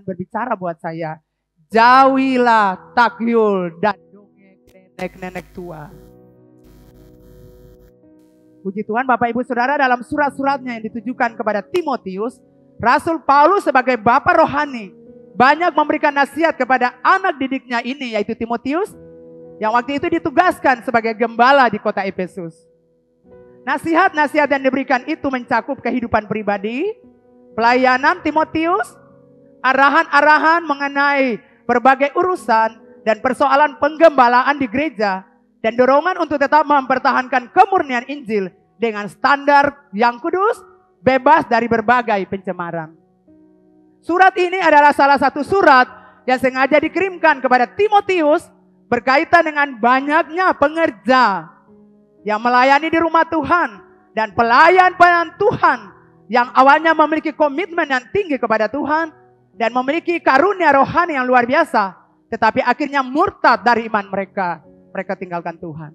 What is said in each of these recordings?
Tuhan berbicara buat saya. Jauhilah takyul dan dongeng nenek-nenek tua. Puji Tuhan Bapak Ibu Saudara dalam surat-suratnya yang ditujukan kepada Timotius, Rasul Paulus sebagai bapak rohani banyak memberikan nasihat kepada anak didiknya ini yaitu Timotius yang waktu itu ditugaskan sebagai gembala di kota Efesus. Nasihat-nasihat yang diberikan itu mencakup kehidupan pribadi, pelayanan Timotius, arahan-arahan mengenai berbagai urusan dan persoalan penggembalaan di gereja dan dorongan untuk tetap mempertahankan kemurnian Injil dengan standar yang kudus, bebas dari berbagai pencemaran. Surat ini adalah salah satu surat yang sengaja dikirimkan kepada Timotius berkaitan dengan banyaknya pengerja yang melayani di rumah Tuhan dan pelayan-pelayan Tuhan yang awalnya memiliki komitmen yang tinggi kepada Tuhan dan memiliki karunia rohani yang luar biasa, tetapi akhirnya murtad dari iman mereka mereka tinggalkan Tuhan.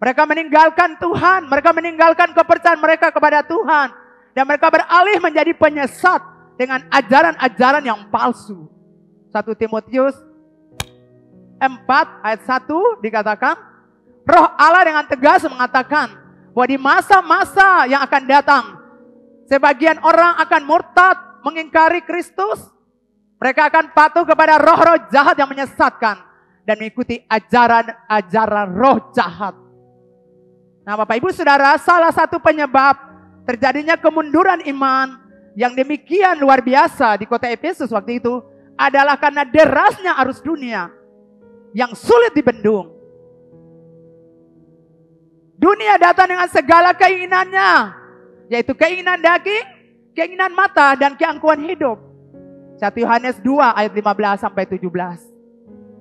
Mereka meninggalkan Tuhan, mereka meninggalkan kepercayaan mereka kepada Tuhan. Dan mereka beralih menjadi penyesat dengan ajaran-ajaran yang palsu. 1 Timotius 4 ayat 1 dikatakan, Roh Allah dengan tegas mengatakan bahwa di masa-masa yang akan datang, sebagian orang akan murtad mengingkari Kristus. Mereka akan patuh kepada roh-roh jahat yang menyesatkan dan mengikuti ajaran-ajaran roh jahat. Nah Bapak Ibu Saudara, salah satu penyebab terjadinya kemunduran iman yang demikian luar biasa di kota Efesus waktu itu adalah karena derasnya arus dunia yang sulit dibendung. Dunia datang dengan segala keinginannya, yaitu keinginan daging, keinginan mata, dan keangkuhan hidup. 1 Yohanes 2 ayat 15 sampai 17.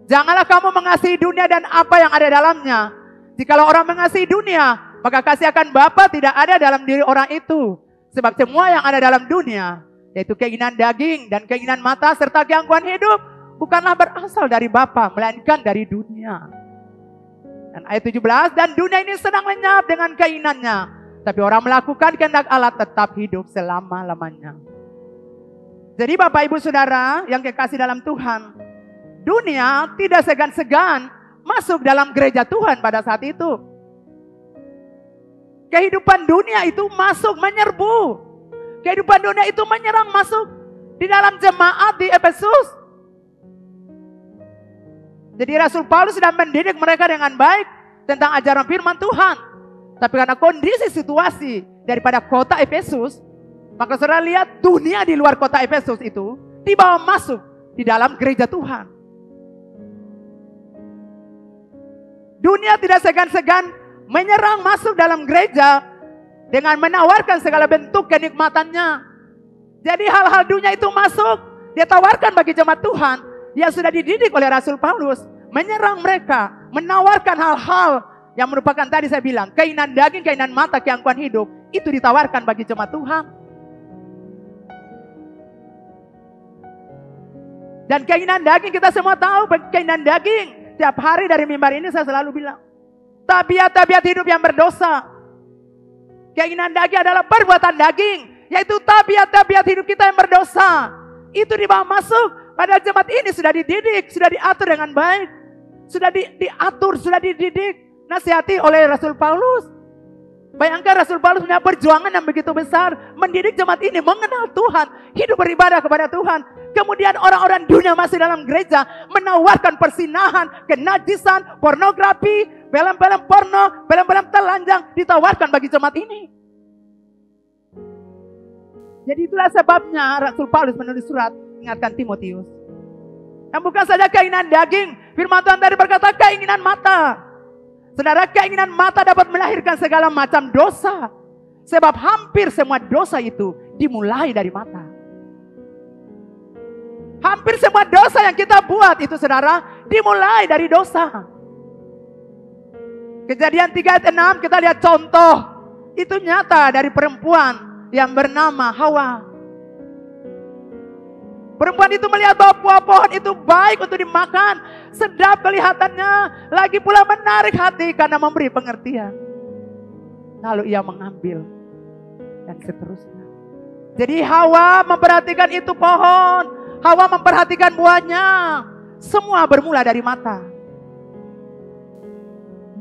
Janganlah kamu mengasihi dunia dan apa yang ada dalamnya. Jikalau orang mengasihi dunia, maka kasih akan Bapa tidak ada dalam diri orang itu. Sebab semua yang ada dalam dunia, yaitu keinginan daging dan keinginan mata serta gangguan hidup, bukanlah berasal dari Bapa, melainkan dari dunia. Dan ayat 17, dan dunia ini sedang lenyap dengan keinginannya. Tapi orang melakukan kehendak Allah tetap hidup selama-lamanya. Jadi Bapak Ibu Saudara yang kekasih dalam Tuhan, dunia tidak segan-segan masuk dalam gereja Tuhan pada saat itu. Kehidupan dunia itu masuk menyerbu. Kehidupan dunia itu menyerang masuk di dalam jemaat di Efesus. Jadi Rasul Paulus sedang mendidik mereka dengan baik tentang ajaran firman Tuhan. Tapi karena kondisi situasi daripada kota Efesus, maka saudara lihat dunia di luar kota Efesus itu dibawa masuk di dalam gereja Tuhan. Dunia tidak segan-segan menyerang masuk dalam gereja dengan menawarkan segala bentuk kenikmatannya. Jadi hal-hal dunia itu masuk, dia tawarkan bagi jemaat Tuhan yang sudah dididik oleh Rasul Paulus, menyerang mereka, menawarkan hal-hal yang merupakan tadi saya bilang, keinginan daging, keinginan mata, keangkuhan hidup, itu ditawarkan bagi jemaat Tuhan. Dan keinginan daging kita semua tahu, keinginan daging Tiap hari dari mimbar ini saya selalu bilang, tabiat-tabiat hidup yang berdosa. Keinginan daging adalah perbuatan daging, yaitu tabiat-tabiat hidup kita yang berdosa. Itu dibawa masuk, padahal jemaat ini sudah dididik, sudah diatur dengan baik. Sudah di, diatur, sudah dididik, nasihati oleh Rasul Paulus. Bayangkan Rasul Paulus punya perjuangan yang begitu besar. Mendidik jemaat ini mengenal Tuhan. Hidup beribadah kepada Tuhan. Kemudian orang-orang dunia masih dalam gereja menawarkan persinahan, kenajisan, pornografi, film-film porno, film-film telanjang ditawarkan bagi jemaat ini. Jadi itulah sebabnya Rasul Paulus menulis surat ingatkan Timotius. Yang bukan saja keinginan daging, firman Tuhan tadi berkata keinginan mata. Saudara, keinginan mata dapat melahirkan segala macam dosa. Sebab hampir semua dosa itu dimulai dari mata. Hampir semua dosa yang kita buat itu saudara dimulai dari dosa. Kejadian 3 ayat 6 kita lihat contoh. Itu nyata dari perempuan yang bernama Hawa. Perempuan itu melihat bahwa buah pohon itu baik untuk dimakan. Sedap kelihatannya. Lagi pula menarik hati karena memberi pengertian. Lalu ia mengambil. Dan seterusnya. Jadi Hawa memperhatikan itu pohon. Hawa memperhatikan buahnya. Semua bermula dari mata.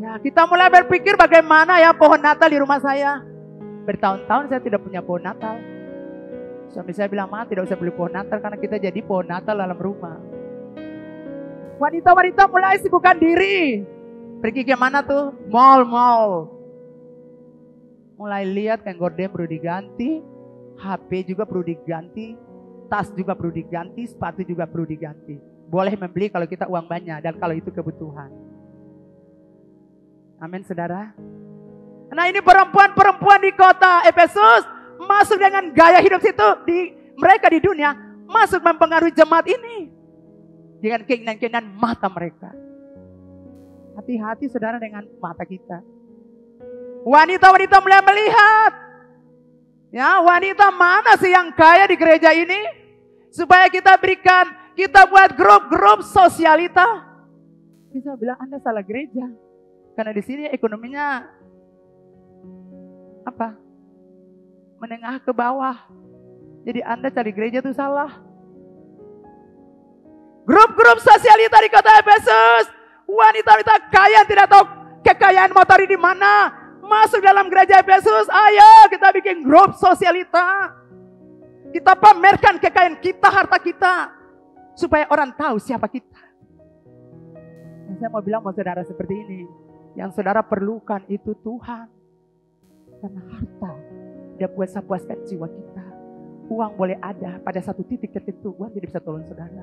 Ya, kita mulai berpikir bagaimana ya pohon Natal di rumah saya. Bertahun-tahun saya tidak punya pohon Natal. Suami saya bilang, ma tidak usah beli pohon Natal karena kita jadi pohon Natal dalam rumah. Wanita-wanita mulai sibukkan diri. Pergi ke mana tuh? Mall, mall. Mulai lihat kan gorden perlu diganti, HP juga perlu diganti, tas juga perlu diganti, sepatu juga perlu diganti. Boleh membeli kalau kita uang banyak dan kalau itu kebutuhan. Amin saudara. Nah ini perempuan-perempuan di kota Efesus masuk dengan gaya hidup situ di mereka di dunia masuk mempengaruhi jemaat ini dengan keinginan-keinginan mata mereka. Hati-hati saudara dengan mata kita. Wanita-wanita mulai melihat. Ya, wanita mana sih yang kaya di gereja ini? Supaya kita berikan, kita buat grup-grup sosialita. Bisa bilang Anda salah gereja. Karena di sini ekonominya apa? Menengah ke bawah. Jadi Anda cari gereja itu salah. Grup-grup sosialita di kota Efesus. Wanita-wanita kaya tidak tahu kekayaan motor di mana. Masuk dalam gereja Efesus. Ayo kita bikin grup sosialita. Kita pamerkan kekayaan kita, harta kita. Supaya orang tahu siapa kita. Dan saya mau bilang mau saudara seperti ini. Yang saudara perlukan itu Tuhan. Karena harta tidak puas puaskan jiwa kita. Uang boleh ada pada satu titik tertentu. Uang tidak bisa tolong saudara.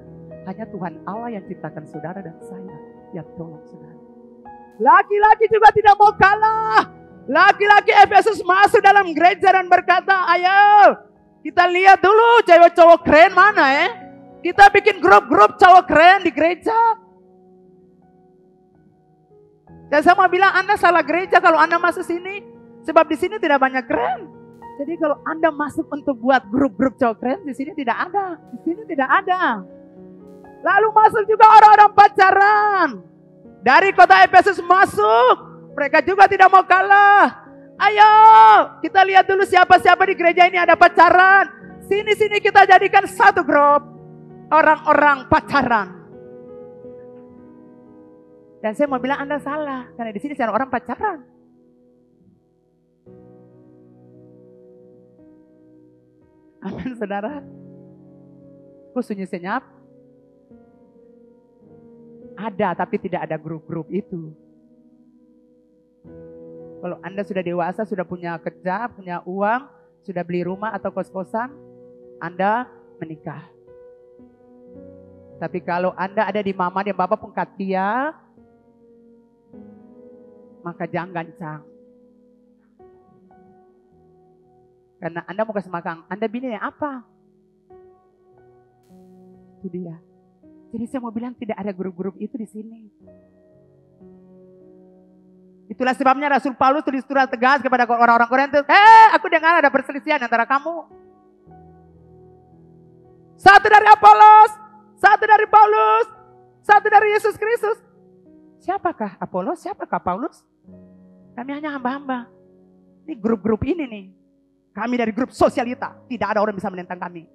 Hanya Tuhan Allah yang ciptakan saudara dan saya yang tolong saudara. Laki-laki juga tidak mau kalah. Laki-laki Efesus masuk dalam gereja dan berkata, ayo kita lihat dulu cewek cowok keren mana ya. Kita bikin grup-grup cowok keren di gereja. Dan saya mau bilang Anda salah gereja kalau Anda masuk sini. Sebab di sini tidak banyak keren. Jadi kalau Anda masuk untuk buat grup-grup cowok keren, di sini tidak ada. Di sini tidak ada. Lalu masuk juga orang-orang pacaran. Dari kota Efesus masuk. Mereka juga tidak mau kalah. Ayo kita lihat dulu siapa-siapa di gereja ini ada pacaran. Sini-sini kita jadikan satu grup. Orang-orang pacaran. Dan saya mau bilang Anda salah. Karena di sini saya orang pacaran. Amin saudara. Khususnya senyap. Ada tapi tidak ada grup-grup itu. Kalau Anda sudah dewasa, sudah punya kerja, punya uang, sudah beli rumah atau kos-kosan, Anda menikah. Tapi kalau Anda ada di mama dan bapak pun katia, maka jangan gancang. Karena Anda mau kasih makan, Anda bini apa? Itu dia. Jadi saya mau bilang tidak ada grup-grup itu di sini. Itulah sebabnya Rasul Paulus tulis surat tegas kepada orang-orang Korintus. Eh, aku dengar ada perselisihan antara kamu. Satu dari Apolos, satu dari Paulus, satu dari Yesus Kristus. Siapakah Apolos? Siapakah Paulus? Kami hanya hamba-hamba. Ini grup-grup ini nih. Kami dari grup sosialita, tidak ada orang bisa menentang kami.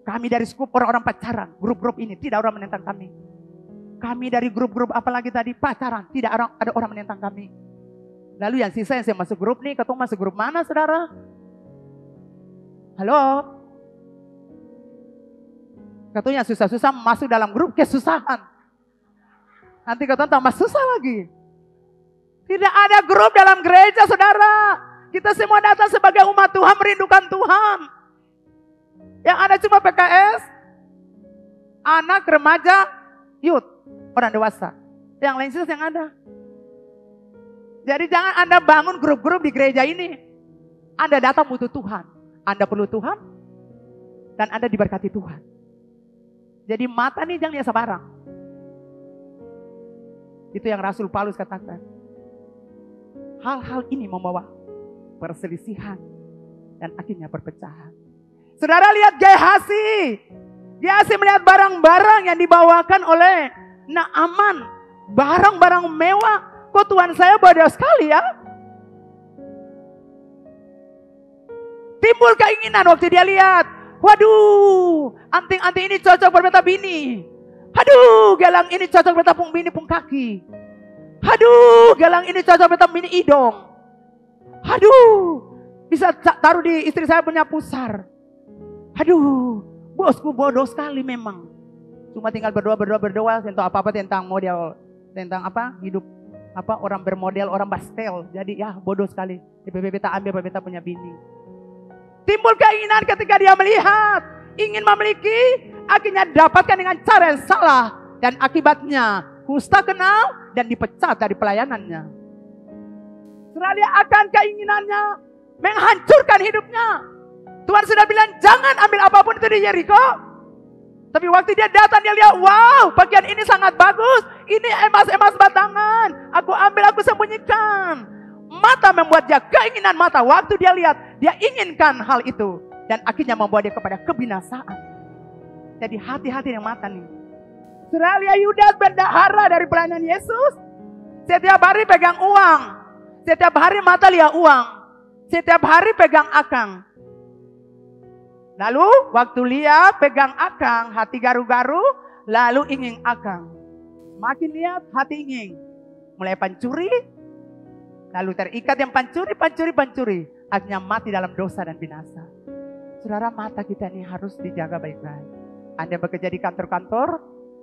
Kami dari skup orang-orang pacaran, grup-grup ini, tidak orang menentang kami. Kami dari grup-grup apalagi tadi pacaran, tidak orang, ada orang menentang kami. Lalu yang sisa yang saya masuk grup nih, ketemu masuk grup mana saudara? Halo? Katanya susah-susah masuk dalam grup kesusahan. Nanti kata tambah susah lagi. Tidak ada grup dalam gereja saudara. Kita semua datang sebagai umat Tuhan merindukan Tuhan. Yang ada cuma PKS, anak, remaja, youth, orang dewasa. Yang lain sih yang ada. Jadi jangan Anda bangun grup-grup di gereja ini. Anda datang butuh Tuhan. Anda perlu Tuhan. Dan Anda diberkati Tuhan. Jadi mata nih jangan lihat sebarang. Itu yang Rasul Paulus katakan. Hal-hal ini membawa perselisihan, dan akhirnya perpecahan. Saudara lihat Gehazi. Gehazi melihat barang-barang yang dibawakan oleh Naaman. Barang-barang mewah. Kok Tuhan saya bodoh sekali ya? Timbul keinginan waktu dia lihat Waduh, anting-anting ini cocok berbeta bini. Aduh, gelang ini cocok berbeta pung bini pung kaki. Aduh, gelang ini cocok berbeta bini idong. Aduh, bisa taruh di istri saya punya pusar. Aduh, bosku bodoh sekali memang. Cuma tinggal berdoa, berdoa, berdoa tentang apa-apa tentang model, tentang apa hidup apa orang bermodel, orang pastel. Jadi ya bodoh sekali. Di PBB tak ambil, PBB tak punya bini. Timbul keinginan ketika dia melihat, ingin memiliki, akhirnya dapatkan dengan cara yang salah. Dan akibatnya, kusta kenal dan dipecat dari pelayanannya. Seraya akan keinginannya menghancurkan hidupnya. Tuhan sudah bilang, jangan ambil apa pun itu di Jericho. Tapi waktu dia datang, dia lihat, wow, bagian ini sangat bagus. Ini emas-emas batangan. Aku ambil, aku sembunyikan. Mata membuat dia keinginan mata. Waktu dia lihat, dia inginkan hal itu. Dan akhirnya membawa dia kepada kebinasaan. Jadi hati-hati yang mata nih. Seralia Yudas bendahara dari pelayanan Yesus. Setiap hari pegang uang. Setiap hari mata lihat uang. Setiap hari pegang akang. Lalu waktu lihat pegang akang, hati garu-garu, lalu ingin akang. Makin lihat hati ingin. Mulai pancuri, lalu terikat yang pancuri, pancuri, pancuri. Akhirnya mati dalam dosa dan binasa. Saudara mata kita ini harus dijaga baik-baik. Anda bekerja di kantor-kantor,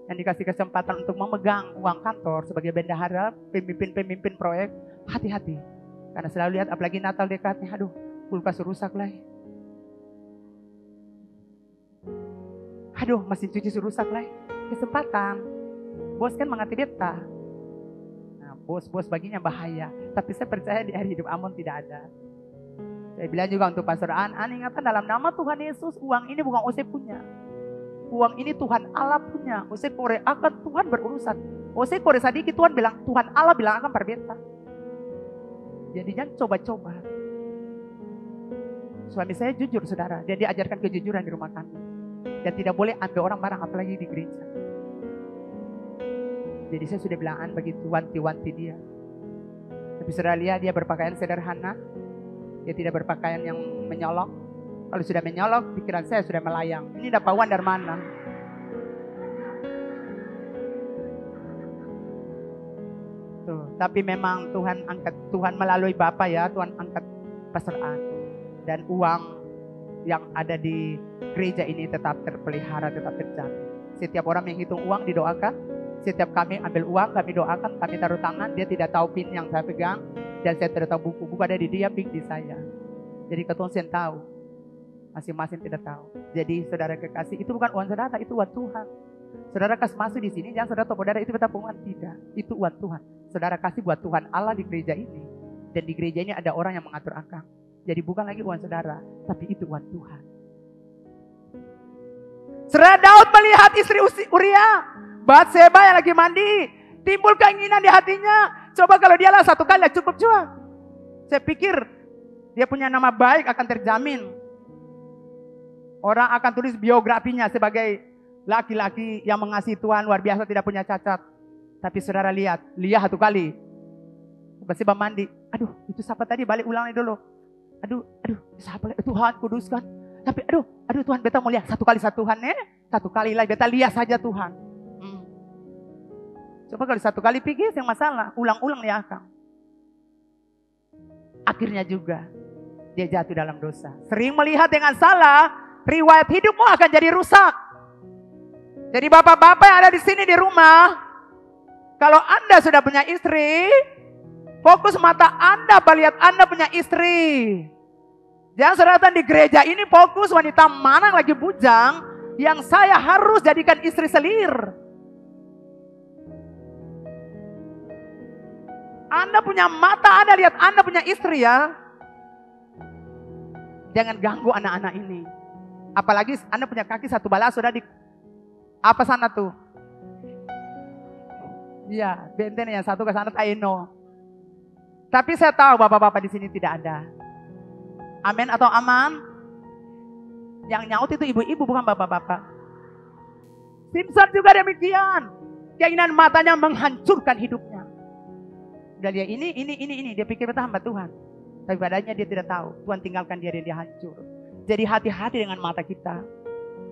yang dikasih kesempatan untuk memegang uang kantor sebagai bendahara, pemimpin-pemimpin proyek, hati-hati. Karena selalu lihat apalagi Natal dekatnya, aduh kulkas rusak lah. Aduh, mesin cuci rusak lah. Kesempatan. Bos kan mengerti beta. Nah, bos-bos baginya bahaya. Tapi saya percaya di hari hidup Amon tidak ada. Saya bilang juga untuk Pastor An, An ingatkan dalam nama Tuhan Yesus, uang ini bukan Ose punya. Uang ini Tuhan Allah punya. Ose kore akan Tuhan berurusan. Ose kore sedikit Tuhan bilang, Tuhan Allah bilang akan berbeda. Jadi jangan coba-coba. Suami saya jujur saudara, dia diajarkan kejujuran di rumah kami. Dan tidak boleh ambil orang barang apalagi di gereja. Jadi saya sudah bilang begitu wanti-wanti dia. Tapi saudara lihat dia berpakaian sederhana. Dia tidak berpakaian yang menyolok. Kalau sudah menyolok, pikiran saya sudah melayang. Ini uang dari mana? Tuh, tapi memang Tuhan angkat, Tuhan melalui Bapak ya, Tuhan angkat Pastor Dan uang yang ada di gereja ini tetap terpelihara, tetap terjaga. Setiap orang menghitung uang didoakan. Setiap kami ambil uang, kami doakan, kami taruh tangan. Dia tidak tahu pin yang saya pegang. Dan saya tidak tahu buku. Buku ada di dia, pin di saya. Jadi saya tahu. Masing-masing tidak tahu. Jadi saudara kekasih, itu bukan uang saudara, itu uang Tuhan. Saudara kasih masuk di sini, jangan saudara saudara itu betapa uang tidak. Itu uang Tuhan. Saudara kasih buat Tuhan Allah di gereja ini. Dan di gereja ini ada orang yang mengatur akang. Jadi bukan lagi uang saudara, tapi itu uang Tuhan. Saudara Daud melihat istri Uria, Batseba yang lagi mandi, timbul keinginan di hatinya. Coba kalau dia lah satu kali cukup juga. Saya pikir dia punya nama baik akan terjamin. Orang akan tulis biografinya sebagai laki-laki yang mengasihi Tuhan luar biasa tidak punya cacat. Tapi saudara lihat, lihat satu kali. Batseba mandi. Aduh, itu siapa tadi? Balik ulangnya dulu aduh, aduh, siapa Tuhan kuduskan. Tapi aduh, aduh Tuhan beta mau lihat satu kali satu Tuhan ya. Satu kali lagi beta lihat saja Tuhan. Hmm. Coba kalau satu kali pikir yang masalah, ulang-ulang ya akang. Akhirnya juga dia jatuh dalam dosa. Sering melihat dengan salah, riwayat hidupmu akan jadi rusak. Jadi bapak-bapak yang ada di sini di rumah, kalau Anda sudah punya istri, Fokus mata Anda melihat Anda punya istri. Jangan seratan di gereja ini fokus wanita mana lagi bujang yang saya harus jadikan istri selir. Anda punya mata, Anda lihat Anda punya istri ya. Jangan ganggu anak-anak ini. Apalagi Anda punya kaki satu balas sudah di apa sana tuh? Iya, benten yang satu ke sana Aino. Tapi saya tahu bapak-bapak di sini tidak ada. Amin atau aman? Yang nyaut itu ibu-ibu bukan bapak-bapak. Simpson juga demikian. Keinginan matanya menghancurkan hidupnya. Udah dia ini, ini, ini, ini. Dia pikir betah hamba Tuhan. Tapi padanya dia tidak tahu. Tuhan tinggalkan dia dan dia hancur. Jadi hati-hati dengan mata kita.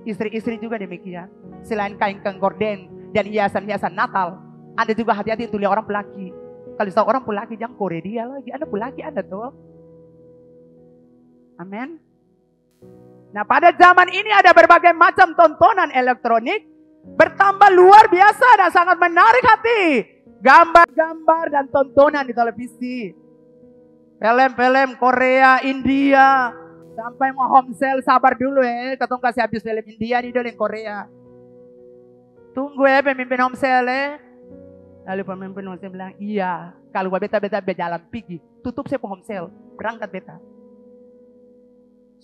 Istri-istri juga demikian. Selain kain kengkorden dan hiasan-hiasan Natal, Anda juga hati-hati untuk lihat orang pelaki. Kalau tahu orang pelaki, jangan kore dia lagi. Anda pelaki Anda tuh. Amin. Nah pada zaman ini ada berbagai macam tontonan elektronik. Bertambah luar biasa dan sangat menarik hati. Gambar-gambar dan tontonan di televisi. Film-film Korea, India, Sampai mau home sabar dulu ya. Ketong kasih habis film India dulu yang Korea. Tunggu ya pemimpin home sale ya. Lalu pemimpin home sale bilang, iya. Kalau gua beta-beta berjalan pergi. Tutup saya home sale. Berangkat beta.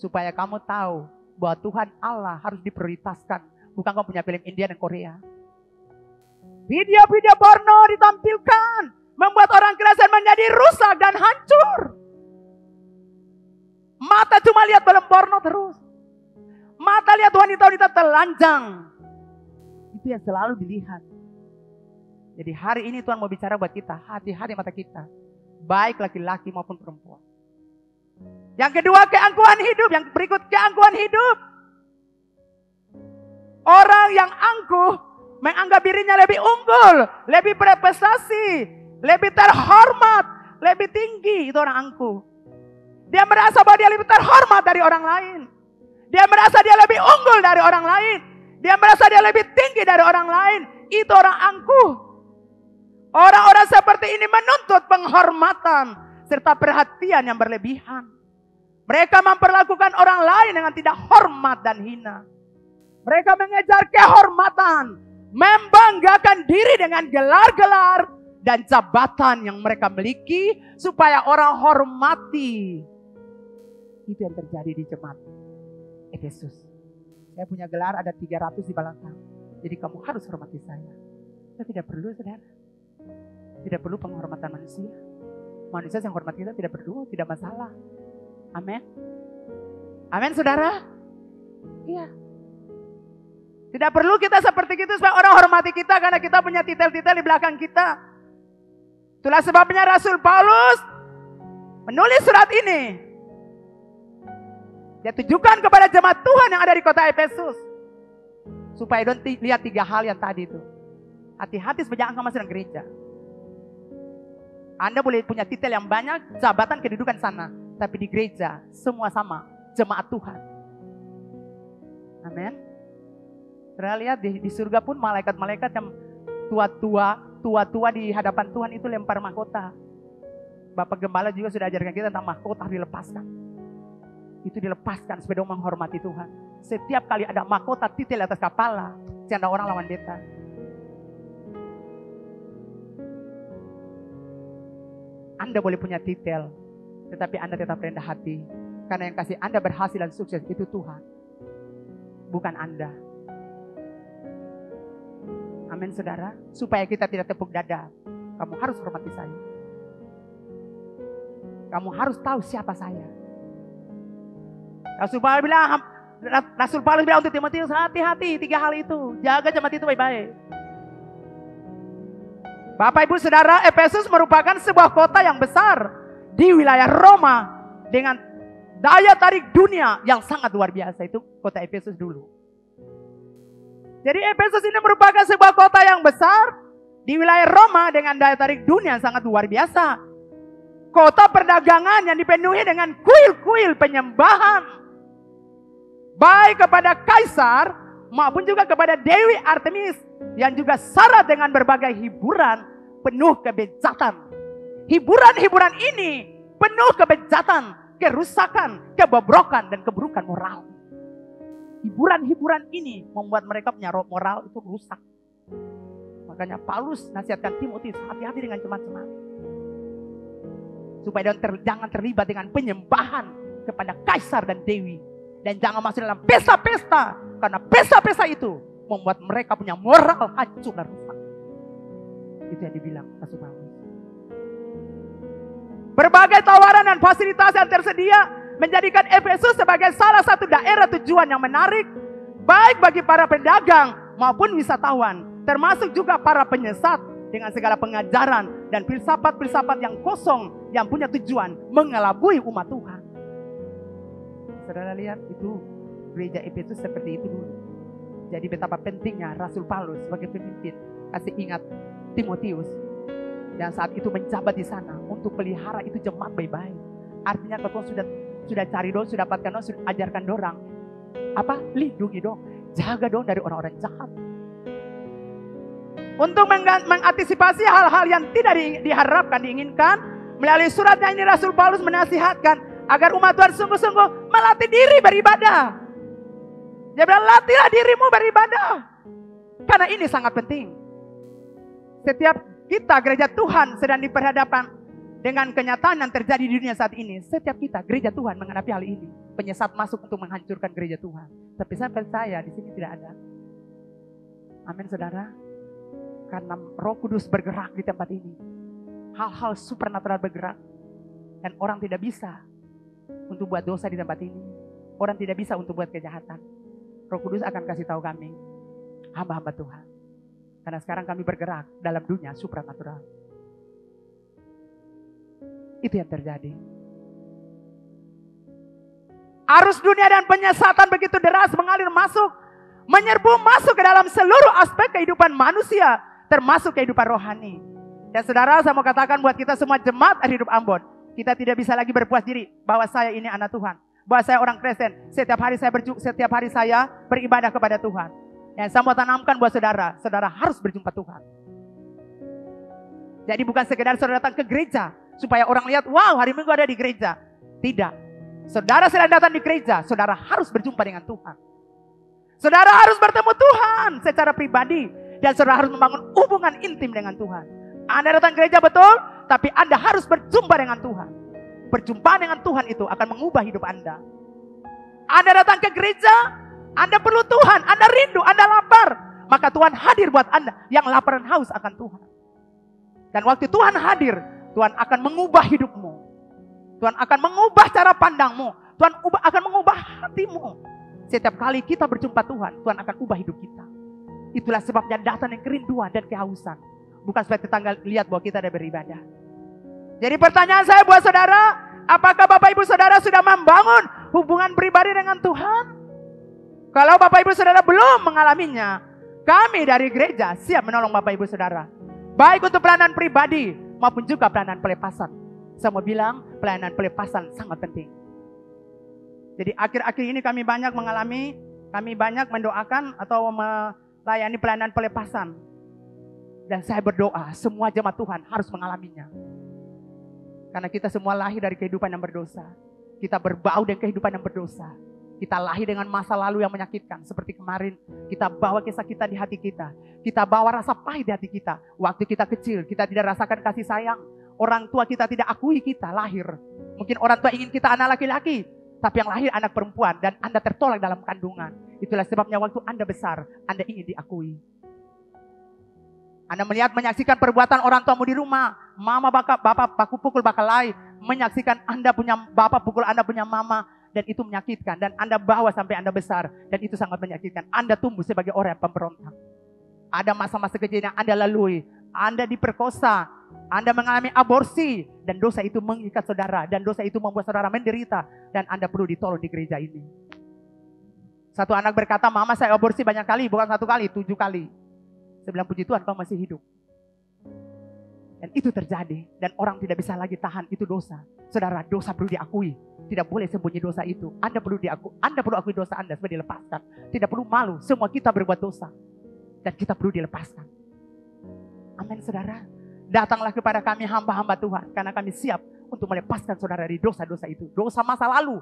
Supaya kamu tahu bahwa Tuhan Allah harus diprioritaskan. Bukan kamu punya film India dan Korea. Video-video porno ditampilkan. Membuat orang kerasan menjadi rusak dan hancur. Mata cuma lihat film porno terus. Mata lihat wanita-wanita telanjang. Itu yang selalu dilihat. Jadi hari ini Tuhan mau bicara buat kita. Hati-hati mata kita. Baik laki-laki maupun perempuan. Yang kedua keangkuhan hidup. Yang berikut keangkuhan hidup. Orang yang angkuh menganggap dirinya lebih unggul, lebih berprestasi, lebih terhormat, lebih tinggi. Itu orang angkuh. Dia merasa bahwa dia lebih terhormat dari orang lain. Dia merasa dia lebih unggul dari orang lain. Dia merasa dia lebih tinggi dari orang lain. Itu orang angkuh. Orang-orang seperti ini menuntut penghormatan serta perhatian yang berlebihan. Mereka memperlakukan orang lain dengan tidak hormat dan hina. Mereka mengejar kehormatan, membanggakan diri dengan gelar-gelar dan jabatan yang mereka miliki supaya orang hormati itu yang terjadi di jemaat Efesus. Saya punya gelar ada 300 di belakang. Jadi kamu harus hormati saya. Saya tidak perlu saudara. Tidak perlu penghormatan manusia. Manusia yang hormat kita tidak perlu, tidak masalah. Amin. Amin saudara. Iya. Tidak perlu kita seperti itu supaya orang hormati kita karena kita punya titel-titel di belakang kita. Itulah sebabnya Rasul Paulus menulis surat ini dia tujukan kepada jemaat Tuhan yang ada di kota Efesus. Supaya don't lihat tiga hal yang tadi itu. Hati-hati sepanjang engkau masih dalam gereja. Anda boleh punya titel yang banyak, jabatan kedudukan sana. Tapi di gereja, semua sama. Jemaat Tuhan. Amin. Saya lihat di, di surga pun malaikat-malaikat yang tua-tua, tua-tua di hadapan Tuhan itu lempar mahkota. Bapak Gembala juga sudah ajarkan kita tentang mahkota dilepaskan itu dilepaskan supaya menghormati Tuhan. Setiap kali ada mahkota titil atas kepala, canda orang lawan beta. Anda boleh punya titel, tetapi Anda tetap rendah hati. Karena yang kasih Anda berhasil dan sukses itu Tuhan. Bukan Anda. Amin saudara. Supaya kita tidak tepuk dada. Kamu harus hormati saya. Kamu harus tahu siapa saya. Rasul Paulus bilang, Rasul Paulus bilang untuk Timotius, hati-hati tiga hal itu. Jaga jemaat itu baik-baik. Bapak ibu saudara, Efesus merupakan sebuah kota yang besar di wilayah Roma dengan daya tarik dunia yang sangat luar biasa. Itu kota Efesus dulu. Jadi Efesus ini merupakan sebuah kota yang besar di wilayah Roma dengan daya tarik dunia yang sangat luar biasa. Kota perdagangan yang dipenuhi dengan kuil-kuil penyembahan baik kepada kaisar maupun juga kepada Dewi Artemis yang juga syarat dengan berbagai hiburan penuh kebejatan. Hiburan-hiburan ini penuh kebejatan, kerusakan, kebobrokan dan keburukan moral. Hiburan-hiburan ini membuat mereka punya moral itu rusak. Makanya Paulus nasihatkan Timotius hati-hati dengan cemas-cemas. Supaya ter, jangan terlibat dengan penyembahan kepada kaisar dan dewi dan jangan masuk dalam pesta-pesta. Karena pesta-pesta itu membuat mereka punya moral hancur dan rusak. Itu yang dibilang Rasul Paulus. Berbagai tawaran dan fasilitas yang tersedia menjadikan Efesus sebagai salah satu daerah tujuan yang menarik baik bagi para pedagang maupun wisatawan, termasuk juga para penyesat dengan segala pengajaran dan filsafat-filsafat yang kosong yang punya tujuan mengelabui umat Tuhan. Saudara lihat itu gereja Efesus seperti itu dulu. Jadi betapa pentingnya Rasul Paulus sebagai pemimpin kasih ingat Timotius dan saat itu menjabat di sana untuk pelihara itu jemaat baik-baik. Artinya kalau sudah sudah cari dong, sudah dapatkan dong, sudah ajarkan dorang. Apa? Lindungi dong. Jaga dong dari orang-orang jahat. Untuk mengantisipasi hal-hal yang tidak di, diharapkan, diinginkan, melalui suratnya ini Rasul Paulus menasihatkan agar umat Tuhan sungguh-sungguh melatih diri beribadah. Dia bilang, latihlah dirimu beribadah. Karena ini sangat penting. Setiap kita gereja Tuhan sedang diperhadapkan dengan kenyataan yang terjadi di dunia saat ini, setiap kita gereja Tuhan menghadapi hal ini. Penyesat masuk untuk menghancurkan gereja Tuhan. Tapi saya percaya di sini tidak ada. Amin saudara. Karena roh kudus bergerak di tempat ini. Hal-hal supernatural bergerak. Dan orang tidak bisa untuk buat dosa di tempat ini. Orang tidak bisa untuk buat kejahatan. Roh kudus akan kasih tahu kami. Hamba-hamba Tuhan. Karena sekarang kami bergerak dalam dunia supernatural. Itu yang terjadi. Arus dunia dan penyesatan begitu deras mengalir masuk. Menyerbu masuk ke dalam seluruh aspek kehidupan manusia. Termasuk kehidupan rohani. Dan saudara saya mau katakan buat kita semua jemaat hidup Ambon. Kita tidak bisa lagi berpuas diri bahwa saya ini anak Tuhan. Bahwa saya orang Kristen. Setiap hari saya berju, setiap hari saya beribadah kepada Tuhan. Dan saya mau tanamkan buat saudara. Saudara harus berjumpa Tuhan. Jadi bukan sekedar saudara datang ke gereja. Supaya orang lihat, wow hari minggu ada di gereja. Tidak. Saudara sedang datang di gereja, saudara harus berjumpa dengan Tuhan. Saudara harus bertemu Tuhan secara pribadi. Dan saudara harus membangun hubungan intim dengan Tuhan. Anda datang gereja betul, tapi Anda harus berjumpa dengan Tuhan. Berjumpa dengan Tuhan itu akan mengubah hidup Anda. Anda datang ke gereja, Anda perlu Tuhan, Anda rindu, Anda lapar. Maka Tuhan hadir buat Anda yang lapar dan haus akan Tuhan. Dan waktu Tuhan hadir, Tuhan akan mengubah hidupmu. Tuhan akan mengubah cara pandangmu. Tuhan akan mengubah hatimu. Setiap kali kita berjumpa Tuhan, Tuhan akan ubah hidup kita. Itulah sebabnya datang yang kerinduan dan kehausan. Bukan supaya tetangga lihat bahwa kita ada beribadah. Jadi pertanyaan saya buat saudara, apakah Bapak Ibu Saudara sudah membangun hubungan pribadi dengan Tuhan? Kalau Bapak Ibu Saudara belum mengalaminya, kami dari gereja siap menolong Bapak Ibu Saudara. Baik untuk peranan pribadi maupun juga pelayanan pelepasan. Saya mau bilang pelayanan pelepasan sangat penting. Jadi akhir-akhir ini kami banyak mengalami, kami banyak mendoakan atau melayani pelayanan pelepasan. Dan saya berdoa semua jemaat Tuhan harus mengalaminya. Karena kita semua lahir dari kehidupan yang berdosa. Kita berbau dengan kehidupan yang berdosa. Kita lahir dengan masa lalu yang menyakitkan. Seperti kemarin kita bawa kisah kita di hati kita. Kita bawa rasa pahit di hati kita. Waktu kita kecil kita tidak rasakan kasih sayang. Orang tua kita tidak akui kita lahir. Mungkin orang tua ingin kita anak laki-laki. Tapi yang lahir anak perempuan dan Anda tertolak dalam kandungan. Itulah sebabnya waktu Anda besar, Anda ingin diakui. Anda melihat menyaksikan perbuatan orang tuamu di rumah. Mama bapak, bapak baku pukul bakal lain. Menyaksikan Anda punya bapak pukul Anda punya mama dan itu menyakitkan dan Anda bawa sampai Anda besar dan itu sangat menyakitkan. Anda tumbuh sebagai orang yang pemberontak. Ada masa-masa kecil yang Anda lalui, Anda diperkosa, Anda mengalami aborsi dan dosa itu mengikat saudara dan dosa itu membuat saudara menderita dan Anda perlu ditolong di gereja ini. Satu anak berkata, mama saya aborsi banyak kali, bukan satu kali, tujuh kali. Saya bilang, puji Tuhan kau masih hidup. Dan itu terjadi. Dan orang tidak bisa lagi tahan. Itu dosa. Saudara, dosa perlu diakui. Tidak boleh sembunyi dosa itu. Anda perlu diaku, Anda perlu akui dosa Anda supaya dilepaskan. Tidak perlu malu. Semua kita berbuat dosa. Dan kita perlu dilepaskan. Amin saudara. Datanglah kepada kami hamba-hamba Tuhan. Karena kami siap untuk melepaskan saudara dari dosa-dosa itu. Dosa masa lalu.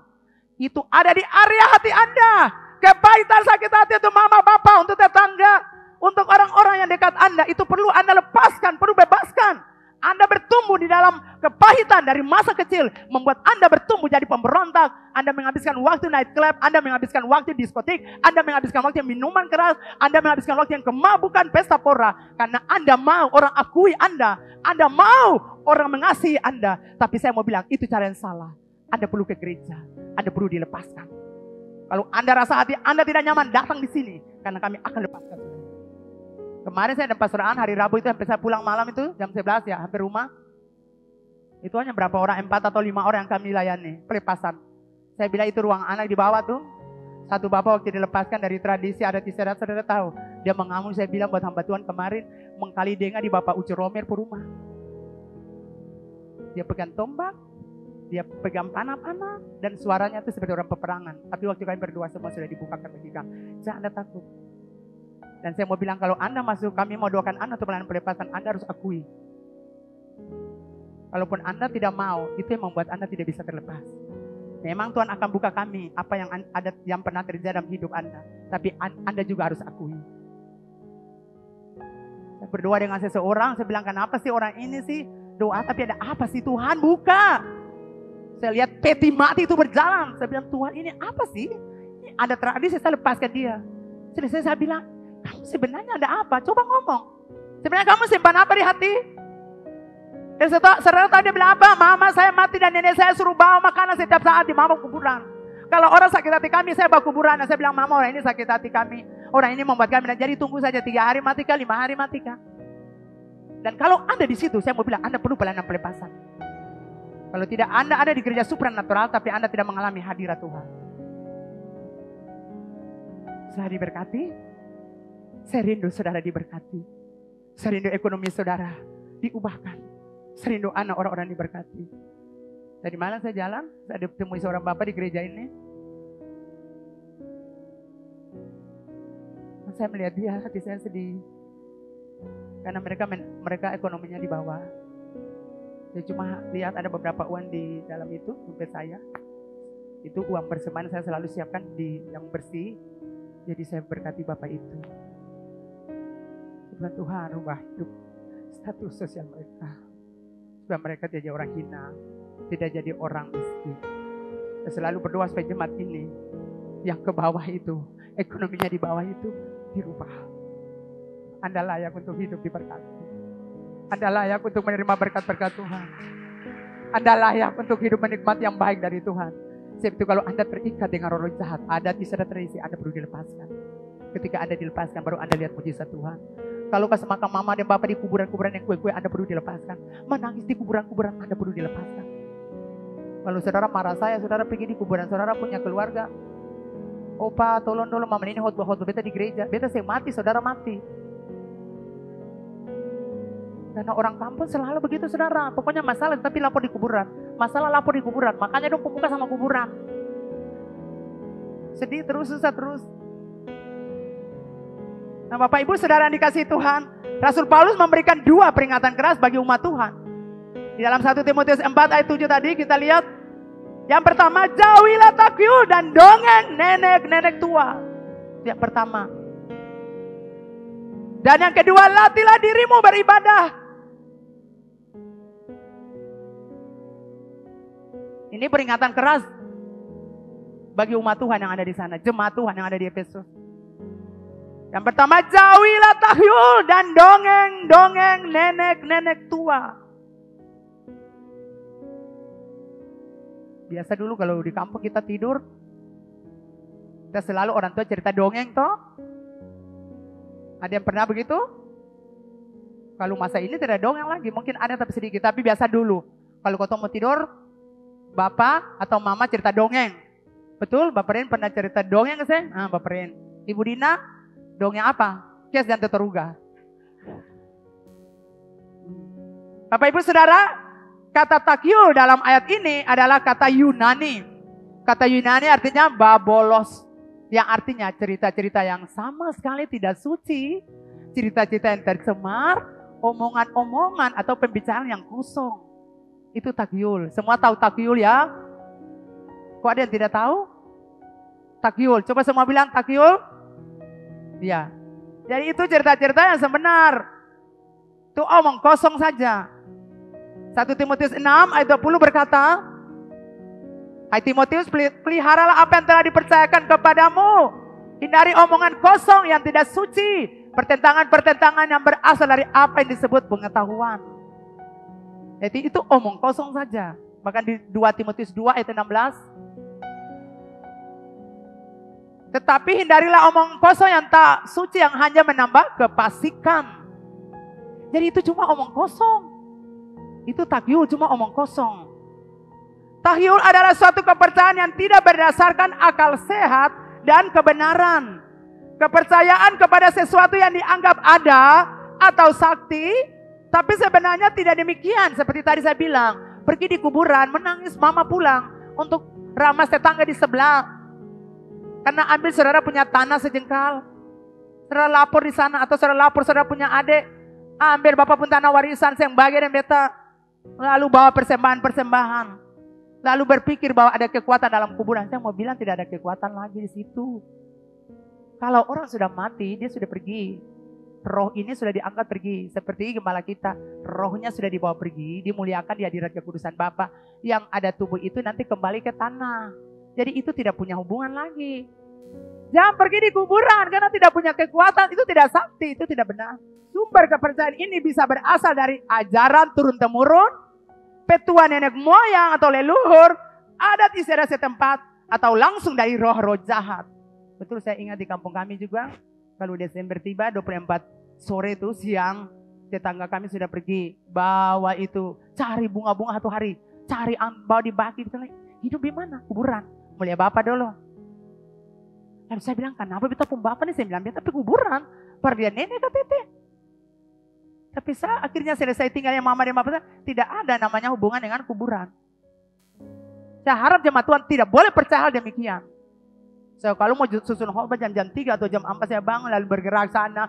Itu ada di area hati Anda. Kepahitan sakit hati untuk mama, bapak, untuk tetangga. Untuk orang-orang yang dekat Anda. Itu perlu Anda lepaskan, perlu bebaskan. Anda bertumbuh di dalam kepahitan dari masa kecil. Membuat Anda bertumbuh jadi pemberontak. Anda menghabiskan waktu night club. Anda menghabiskan waktu diskotik. Anda menghabiskan waktu yang minuman keras. Anda menghabiskan waktu yang kemabukan pesta pora. Karena Anda mau orang akui Anda. Anda mau orang mengasihi Anda. Tapi saya mau bilang itu cara yang salah. Anda perlu ke gereja. Anda perlu dilepaskan. Kalau Anda rasa hati Anda tidak nyaman, datang di sini. Karena kami akan lepaskan. Kemarin saya ada pastoran hari Rabu itu sampai saya pulang malam itu jam 11 ya, hampir rumah. Itu hanya berapa orang, empat atau lima orang yang kami layani, pelepasan. Saya bilang itu ruang anak di bawah tuh. Satu bapak waktu dilepaskan dari tradisi adat istiadat, saudara tahu. Dia mengamun, saya bilang buat hamba Tuhan kemarin, mengkali dengar di bapak Ucu Romer rumah. Dia pegang tombak, dia pegang panah-panah, dan suaranya itu seperti orang peperangan. Tapi waktu kami berdua semua sudah dibukakan bagi kami. Jangan takut. Dan saya mau bilang kalau Anda masuk, kami mau doakan Anda untuk melakukan pelepasan, Anda harus akui. Walaupun Anda tidak mau, itu yang membuat Anda tidak bisa terlepas. Memang Tuhan akan buka kami apa yang ada yang pernah terjadi dalam hidup Anda. Tapi Anda juga harus akui. Saya berdoa dengan seseorang, saya bilang kenapa sih orang ini sih doa tapi ada apa sih Tuhan buka. Saya lihat peti mati itu berjalan. Saya bilang Tuhan ini apa sih? Ini ada tradisi saya lepaskan dia. Selesai saya bilang, kamu sebenarnya ada apa? Coba ngomong. Sebenarnya kamu simpan apa di hati? Dan saudara tahu dia bilang apa? Mama saya mati dan nenek saya suruh bawa makanan setiap saat di mama kuburan. Kalau orang sakit hati kami, saya bawa kuburan. Dan saya bilang, mama orang ini sakit hati kami. Orang ini membuat kami. Dan jadi tunggu saja tiga hari mati kah, lima hari mati kah. Dan kalau Anda di situ, saya mau bilang Anda perlu pelayanan pelepasan. Kalau tidak Anda ada di gereja supranatural, tapi Anda tidak mengalami hadirat Tuhan. Saya diberkati. Saya rindu saudara diberkati. Saya rindu ekonomi saudara diubahkan. Serindu anak orang-orang diberkati. Dari mana saya jalan, saya ditemui seorang bapak di gereja ini. Saya melihat dia, hati saya sedih. Karena mereka mereka ekonominya di bawah. Saya cuma lihat ada beberapa uang di dalam itu, dompet saya. Itu uang persembahan saya selalu siapkan di yang bersih. Jadi saya berkati bapak itu. Tuhan Tuhan rubah hidup status sosial mereka supaya mereka tidak jadi orang hina, tidak jadi orang miskin. Saya selalu berdoa supaya jemaat ini yang ke bawah itu, ekonominya di bawah itu dirubah. Anda layak untuk hidup diberkati. Anda layak untuk menerima berkat-berkat Tuhan. Anda layak untuk hidup menikmati yang baik dari Tuhan. Sebab itu kalau Anda terikat dengan roh jahat, ada di sana terisi, Anda perlu dilepaskan. Ketika Anda dilepaskan, baru Anda lihat mujizat Tuhan. Kalau pas makam mama dan bapak di kuburan-kuburan yang kue-kue Anda perlu dilepaskan. Menangis di kuburan-kuburan Anda perlu dilepaskan. Kalau saudara marah saya, saudara pergi di kuburan, saudara punya keluarga. Opa, tolong dulu mama ini hotbah-hotbah beta di gereja. Beta saya mati, saudara mati. Karena orang kampung selalu begitu saudara. Pokoknya masalah tapi lapor di kuburan. Masalah lapor di kuburan. Makanya dong pemuka sama kuburan. Sedih terus, susah terus. Nah Bapak Ibu saudara yang dikasih Tuhan, Rasul Paulus memberikan dua peringatan keras bagi umat Tuhan. Di dalam 1 Timotius 4 ayat 7 tadi kita lihat, yang pertama jauhilah takyul dan dongeng nenek-nenek tua. Yang pertama. Dan yang kedua latihlah dirimu beribadah. Ini peringatan keras bagi umat Tuhan yang ada di sana, jemaat Tuhan yang ada di Efesus. Yang pertama jauhilah tahyul dan dongeng-dongeng nenek-nenek tua. Biasa dulu kalau di kampung kita tidur, kita selalu orang tua cerita dongeng toh. Ada yang pernah begitu? Kalau masa ini tidak dongeng lagi, mungkin ada tapi sedikit. Tapi biasa dulu, kalau kau mau tidur, bapak atau mama cerita dongeng. Betul, Bapak Rin pernah cerita dongeng ke saya? Ah, Bapak Rin. Ibu Dina Dongeng apa? Kias dan teteruga. Bapak Ibu Saudara, kata takyul dalam ayat ini adalah kata Yunani. Kata Yunani artinya babolos. Yang artinya cerita-cerita yang sama sekali tidak suci. Cerita-cerita yang tercemar. Omongan-omongan atau pembicaraan yang kosong. Itu takyul. Semua tahu takyul ya? Kok ada yang tidak tahu? Takyul. Coba semua bilang takyul. Ya. Jadi itu cerita-cerita yang sebenar. Itu omong kosong saja. 1 Timotius 6 ayat 20 berkata, Hai Timotius, peliharalah apa yang telah dipercayakan kepadamu. Hindari omongan kosong yang tidak suci. Pertentangan-pertentangan yang berasal dari apa yang disebut pengetahuan. Jadi itu omong kosong saja. Bahkan di 2 Timotius 2 ayat 16, tetapi hindarilah omong kosong yang tak suci yang hanya menambah kepasikan. Jadi itu cuma omong kosong. Itu takyul cuma omong kosong. Tahyul adalah suatu kepercayaan yang tidak berdasarkan akal sehat dan kebenaran. Kepercayaan kepada sesuatu yang dianggap ada atau sakti, tapi sebenarnya tidak demikian. Seperti tadi saya bilang, pergi di kuburan, menangis mama pulang untuk ramas tetangga di sebelah. Karena ambil saudara punya tanah sejengkal. Saudara lapor di sana atau saudara lapor saudara punya adik. Ambil bapak pun tanah warisan yang bagian dan beta. Lalu bawa persembahan-persembahan. Lalu berpikir bahwa ada kekuatan dalam kuburan. Saya mau bilang tidak ada kekuatan lagi di situ. Kalau orang sudah mati, dia sudah pergi. Roh ini sudah diangkat pergi. Seperti gembala kita. Rohnya sudah dibawa pergi. Dimuliakan di hadirat kekudusan Bapa. Yang ada tubuh itu nanti kembali ke tanah. Jadi itu tidak punya hubungan lagi. Jangan pergi di kuburan karena tidak punya kekuatan. Itu tidak sakti. Itu tidak benar. Sumber kepercayaan ini bisa berasal dari ajaran turun-temurun petua nenek moyang atau leluhur, adat istiadat setempat, atau langsung dari roh-roh jahat. Betul saya ingat di kampung kami juga, kalau Desember tiba 24 sore itu siang, tetangga kami sudah pergi bawa itu cari bunga-bunga satu hari, cari bawa di baki, hidup di mana? Kuburan. Mulia Bapak dulu. Lalu saya bilang, kenapa kita pun Bapak nih? Saya bilang, tapi kuburan. Pergi nenek ke teteh. Tapi saya akhirnya selesai tinggal yang mama dan bapak tidak ada namanya hubungan dengan kuburan. Saya harap jemaat Tuhan tidak boleh percaya hal demikian. So, kalau mau susun khotbah jam jam 3 atau jam 4 saya bangun lalu bergerak sana.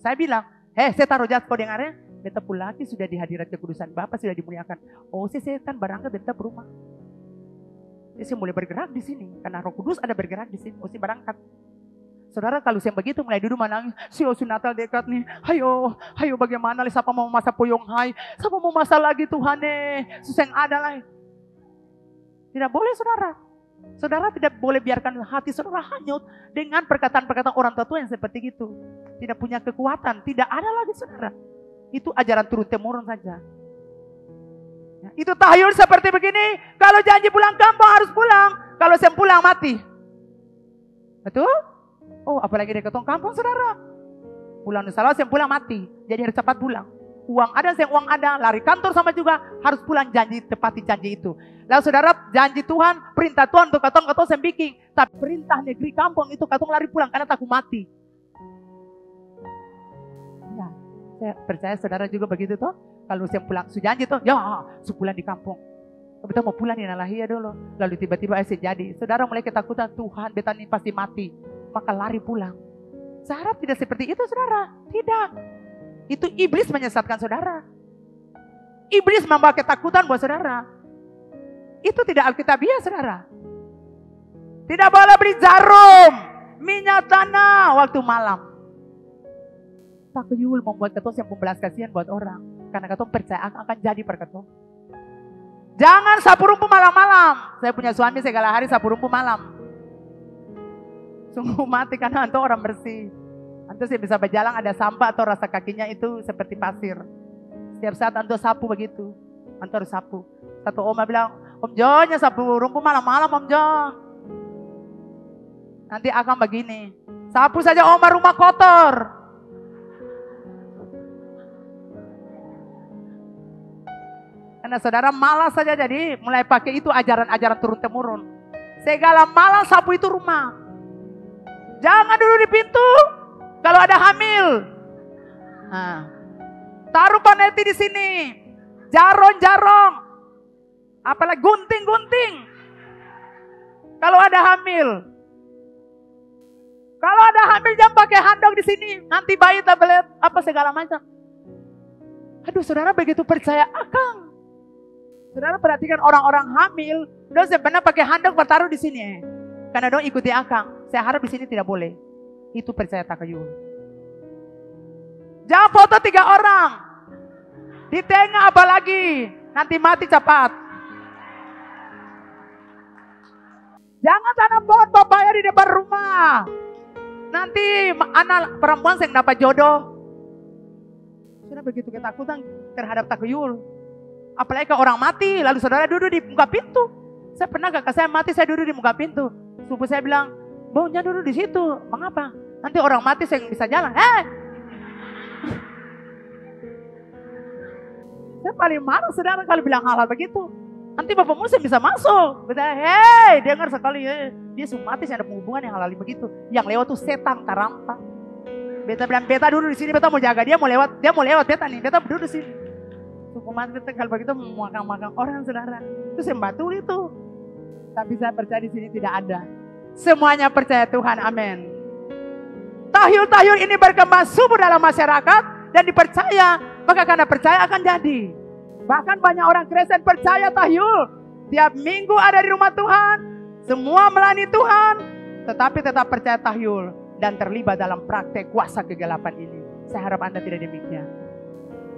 Saya bilang, heh saya taruh jas kau dengarnya. Beta lagi sudah di hadirat kekudusan Bapak sudah dimuliakan. Oh si setan berangkat beta berumah. Jadi saya mulai bergerak di sini. Karena roh kudus ada bergerak di sini. Mesti berangkat. Saudara kalau saya begitu mulai duduk menangis, si Osu Natal dekat nih, ayo, ayo bagaimana, siapa mau masa puyung hai, siapa mau masa lagi Tuhan nih, susah ada lah. Tidak boleh saudara. Saudara tidak boleh biarkan hati saudara hanyut dengan perkataan-perkataan orang tua yang seperti itu. Tidak punya kekuatan, tidak ada lagi saudara. Itu ajaran turun temurun saja. Ya, itu tahyul seperti begini. Kalau janji pulang kampung harus pulang. Kalau saya pulang mati. Betul? Oh apalagi dia ketong kampung saudara. Pulang salah yang pulang mati. Jadi harus cepat pulang. Uang ada, saya uang ada. Lari kantor sama juga. Harus pulang janji, tepati janji itu. Lalu saudara janji Tuhan, perintah Tuhan untuk katong, katong saya bikin. Tapi perintah negeri kampung itu katong lari pulang karena takut mati. Ya, saya percaya saudara juga begitu toh. Kalau saya pulang, su janji toh, ya sebulan di kampung. Kita mau pulang di Nalahia dulu. Lalu tiba-tiba saya jadi. Saudara mulai ketakutan, Tuhan betani pasti mati maka lari pulang. Saya tidak seperti itu saudara. Tidak. Itu iblis menyesatkan saudara. Iblis membawa ketakutan buat saudara. Itu tidak alkitabiah saudara. Tidak boleh beri jarum, minyak tanah waktu malam. Takyul membuat ketua yang membelas kasihan buat orang. Karena ketua percaya akan jadi perketua. Jangan sapu rumput malam-malam. Saya punya suami segala hari sapu rumput malam. Sungguh mati karena antum orang bersih. Antum sih bisa berjalan ada sampah atau rasa kakinya itu seperti pasir. Setiap saat antum sapu begitu. Antum harus sapu. Satu oma bilang, Om John sapu rumput malam-malam Om John. Nanti akan begini. Sapu saja oma rumah kotor. Karena saudara malas saja jadi mulai pakai itu ajaran-ajaran turun-temurun. Segala malas sapu itu rumah. Jangan dulu di pintu. Kalau ada hamil. Nah, taruh paneti di sini. Jarong-jarong. Apalagi gunting-gunting. Kalau ada hamil. Kalau ada hamil jangan pakai handuk di sini. Nanti bayi tablet apa segala macam. Aduh saudara begitu percaya akang. Saudara perhatikan orang-orang hamil. Dosa sebenarnya pakai handuk bertaruh di sini. Karena dong ikuti akang. Saya harap di sini tidak boleh. Itu percaya takayul. Jangan foto tiga orang. Di tengah apalagi. Nanti mati cepat. Jangan tanam foto bayar di depan rumah. Nanti anak perempuan yang dapat jodoh. Sudah begitu ketakutan terhadap takayul. Apalagi kalau orang mati, lalu saudara duduk di muka pintu. Saya pernah kakak saya mati, saya duduk di muka pintu. Subuh saya bilang, baunya dulu di situ. Mengapa? Nanti orang mati saya bisa jalan. Eh! Saya paling marah saudara kalau bilang hal-hal begitu. Nanti bapak muslim bisa masuk. Kita, hei, dengar sekali ya. Dia sumatis ada hubungan yang halal begitu. Yang lewat tuh setan tarampa. Beta bilang, beta duduk di sini, beta mau jaga dia mau lewat, dia mau lewat beta nih, beta duduk di sini. Suku beta kalau begitu makan-makan orang saudara. Itu sembatul itu. Tapi saya percaya di sini tidak ada. Semuanya percaya Tuhan, amin. Tahyul-tahyul ini berkembang subur dalam masyarakat dan dipercaya, maka karena percaya akan jadi. Bahkan banyak orang Kristen percaya tahyul. Tiap minggu ada di rumah Tuhan. Semua melayani Tuhan. Tetapi tetap percaya tahyul. Dan terlibat dalam praktek kuasa kegelapan ini. Saya harap Anda tidak demikian.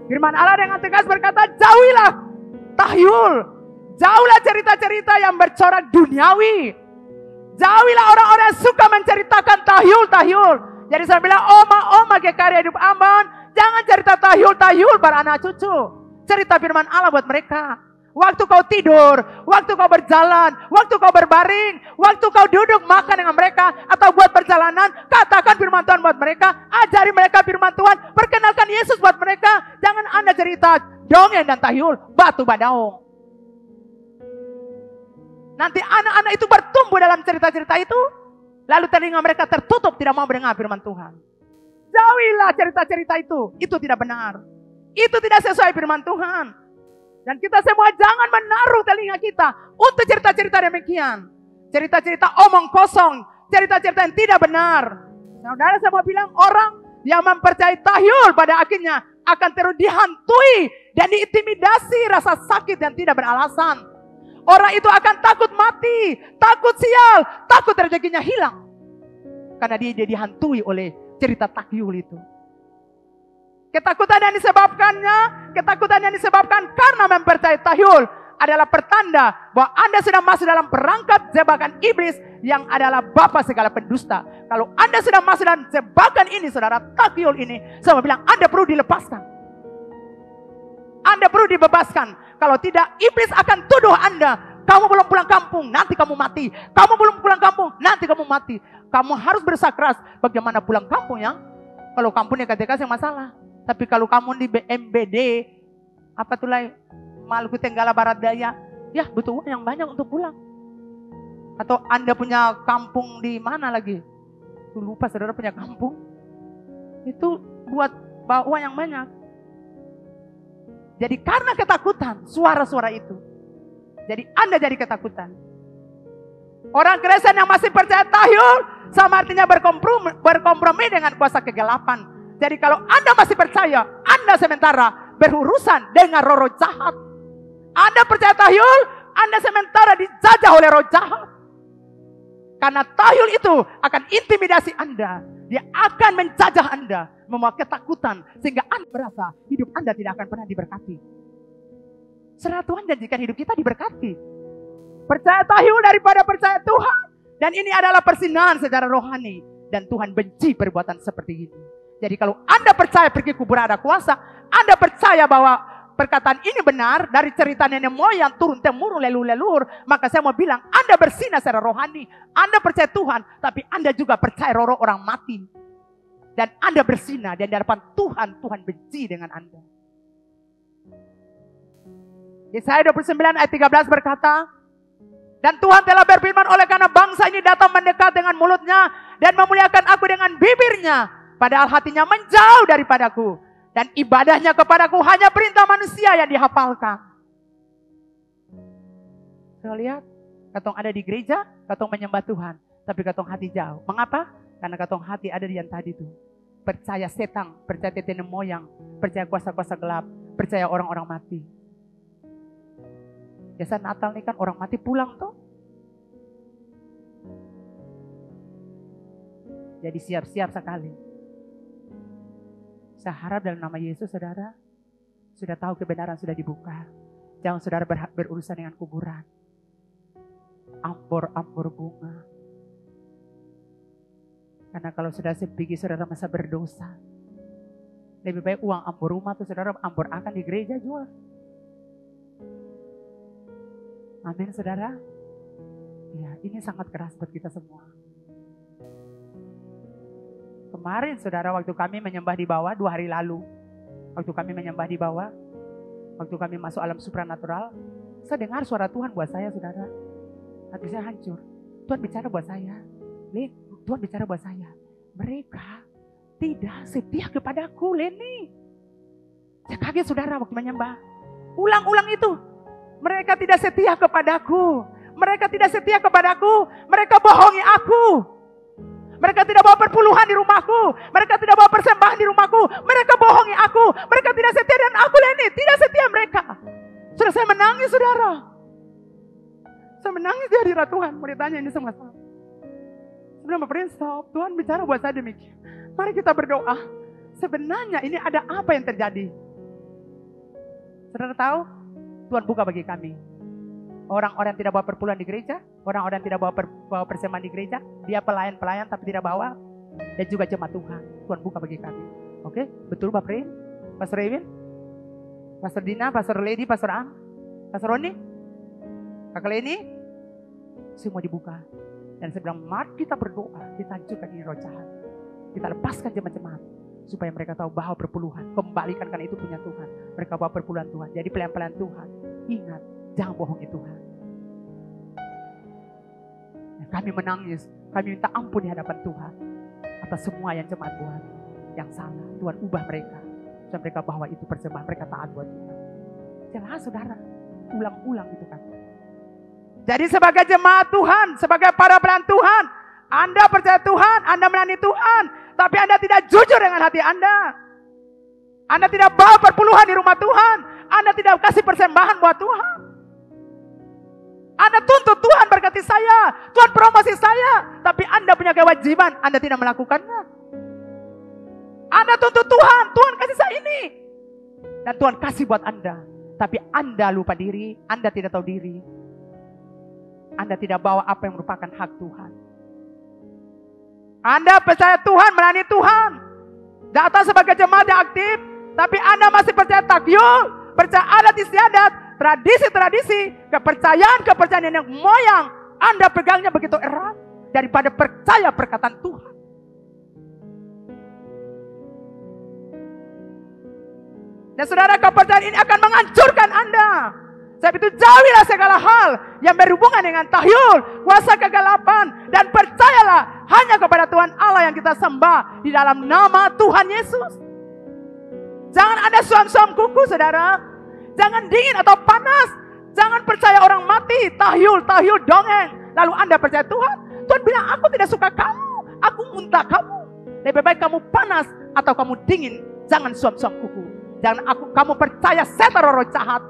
Firman Allah dengan tegas berkata, jauhilah tahyul. Jauhlah cerita-cerita yang bercorak duniawi. Jauhilah orang-orang yang suka menceritakan tahyul-tahyul. Jadi saya bilang, oma-oma ke karya hidup aman. Jangan cerita tahyul-tahyul para anak cucu cerita firman Allah buat mereka. Waktu kau tidur, waktu kau berjalan, waktu kau berbaring, waktu kau duduk makan dengan mereka atau buat perjalanan, katakan firman Tuhan buat mereka, ajari mereka firman Tuhan, perkenalkan Yesus buat mereka. Jangan Anda cerita dongeng dan tahyul, batu badaung. Nanti anak-anak itu bertumbuh dalam cerita-cerita itu, lalu telinga mereka tertutup tidak mau mendengar firman Tuhan. Jauhilah cerita-cerita itu, itu tidak benar. Itu tidak sesuai firman Tuhan. Dan kita semua jangan menaruh telinga kita untuk cerita-cerita demikian. Cerita-cerita omong kosong, cerita-cerita yang tidak benar. Saudara mau bilang orang yang mempercayai tahyul pada akhirnya akan terus dihantui dan diintimidasi rasa sakit yang tidak beralasan. Orang itu akan takut mati, takut sial, takut rezekinya hilang. Karena dia, dia dihantui oleh cerita tahyul itu. Ketakutan yang disebabkannya, ketakutan yang disebabkan karena mempercayai tahyul adalah pertanda bahwa Anda sedang masuk dalam perangkap jebakan iblis yang adalah bapa segala pendusta. Kalau Anda sedang masuk dalam jebakan ini, saudara tahyul ini, saya bilang Anda perlu dilepaskan. Anda perlu dibebaskan. Kalau tidak, iblis akan tuduh Anda. Kamu belum pulang kampung, nanti kamu mati. Kamu belum pulang kampung, nanti kamu mati. Kamu harus berusaha keras bagaimana pulang kampung ya. Kalau kampungnya KTK yang masalah. Tapi kalau kamu di BMBD, apa tuh lah Maluku Tenggala Barat Daya, ya butuh uang yang banyak untuk pulang. Atau Anda punya kampung di mana lagi? Lupa saudara punya kampung. Itu buat bawa uang yang banyak. Jadi karena ketakutan, suara-suara itu. Jadi Anda jadi ketakutan. Orang Kristen yang masih percaya tahyul, sama artinya berkompromi, berkompromi dengan kuasa kegelapan jadi kalau Anda masih percaya, Anda sementara berurusan dengan roh, -roh jahat. Anda percaya tahyul, Anda sementara dijajah oleh roh jahat. Karena tahyul itu akan intimidasi Anda. Dia akan menjajah Anda, membawa ketakutan. Sehingga Anda merasa hidup Anda tidak akan pernah diberkati. Serah Tuhan janjikan hidup kita diberkati. Percaya tahyul daripada percaya Tuhan. Dan ini adalah persinahan secara rohani. Dan Tuhan benci perbuatan seperti ini. Jadi kalau Anda percaya pergi kubur ada kuasa, Anda percaya bahwa perkataan ini benar dari cerita nenek moyang turun temurun leluhur-leluhur, maka saya mau bilang Anda bersinar secara rohani. Anda percaya Tuhan, tapi Anda juga percaya -roh orang mati. Dan Anda bersinar dan di hadapan Tuhan, Tuhan benci dengan Anda. Yesaya 29 ayat 13 berkata, dan Tuhan telah berfirman oleh karena bangsa ini datang mendekat dengan mulutnya dan memuliakan aku dengan bibirnya. Padahal hatinya menjauh daripadaku. Dan ibadahnya kepadaku hanya perintah manusia yang dihafalkan. Saya lihat, katong ada di gereja, katong menyembah Tuhan. Tapi katong hati jauh. Mengapa? Karena katong hati ada di yang tadi itu. Percaya setan, percaya tetene moyang, percaya kuasa-kuasa gelap, percaya orang-orang mati. Biasa Natal nih kan orang mati pulang tuh. Jadi siap-siap sekali. Saya harap dalam nama Yesus saudara sudah tahu kebenaran sudah dibuka. Jangan saudara ber, berurusan dengan kuburan. Ampor-ampor bunga. Karena kalau sudah sepigi saudara masa berdosa. Lebih baik uang ampor rumah tuh saudara ampor akan di gereja jual. Amin saudara. Ya ini sangat keras buat kita semua. Kemarin saudara waktu kami menyembah di bawah dua hari lalu. Waktu kami menyembah di bawah. Waktu kami masuk alam supranatural. Saya dengar suara Tuhan buat saya, saudara. Hati saya hancur. Tuhan bicara buat saya. Lin, Tuhan bicara buat saya. Mereka tidak setia kepadaku, Leni. Saya kaget saudara waktu menyembah. Ulang-ulang itu. Mereka tidak setia kepadaku. Mereka tidak setia kepadaku. Mereka bohongi aku. Mereka tidak bawa perpuluhan di rumahku. Mereka tidak bawa persembahan di rumahku. Mereka bohongi aku. Mereka tidak setia dan aku Leni. Tidak setia mereka. Sudah saya menangis saudara. Saya menangis di hadirat Tuhan. Mau ditanya ini semua salah. Sebelum stop. Tuhan bicara buat saya demikian. Mari kita berdoa. Sebenarnya ini ada apa yang terjadi? Saudara tahu? Tuhan buka bagi kami. Orang-orang tidak bawa perpuluhan di gereja, orang-orang tidak bawa, per, bawa persembahan di gereja, dia pelayan-pelayan tapi tidak bawa, dan juga jemaat Tuhan. Tuhan buka bagi kami. Oke, betul Bapak Rin? Pastor Ewin? Pastor Dina, Pastor Lady, Pastor Am? Pastor Roni? Kakak Leni? Semua dibuka. Dan saya bilang, mari kita berdoa, kita hancurkan ini roh jahat. Kita lepaskan jemaat-jemaat supaya mereka tahu bahwa perpuluhan kembalikan karena itu punya Tuhan mereka bawa perpuluhan Tuhan jadi pelayan-pelayan Tuhan ingat jangan bohongi Tuhan kami menangis. Kami minta ampun di hadapan Tuhan atas semua yang jemaat buat yang salah Tuhan ubah mereka. Supaya mereka bawa itu persembahan. Mereka taat buat Tuhan jelas saudara ulang-ulang itu kan jadi sebagai jemaat Tuhan sebagai para pelayan Tuhan anda percaya Tuhan, Anda melayani Tuhan, tapi Anda tidak jujur dengan hati Anda. Anda tidak bawa perpuluhan di rumah Tuhan. Anda tidak kasih persembahan buat Tuhan. Anda tuntut Tuhan berkati saya. Tuhan promosi saya. Tapi Anda punya kewajiban. Anda tidak melakukannya. Anda tuntut Tuhan. Tuhan kasih saya ini. Dan Tuhan kasih buat Anda. Tapi Anda lupa diri. Anda tidak tahu diri. Anda tidak bawa apa yang merupakan hak Tuhan. Anda percaya Tuhan, melayani Tuhan. Datang sebagai jemaat yang aktif, tapi Anda masih percaya takyul, percaya adat istiadat, tradisi-tradisi, kepercayaan-kepercayaan yang moyang. Anda pegangnya begitu erat daripada percaya perkataan Tuhan. Dan saudara kepercayaan ini akan menghancurkan Anda. Sebab itu jauhilah segala hal yang berhubungan dengan tahyul, kuasa kegelapan. Dan percayalah hanya kepada Tuhan Allah yang kita sembah di dalam nama Tuhan Yesus. Jangan ada suam-suam kuku saudara. Jangan dingin atau panas. Jangan percaya orang mati, tahyul, tahyul, dongeng. Lalu Anda percaya Tuhan. Tuhan bilang aku tidak suka kamu. Aku muntah kamu. Lebih baik kamu panas atau kamu dingin. Jangan suam-suam kuku. Jangan aku kamu percaya setan roh jahat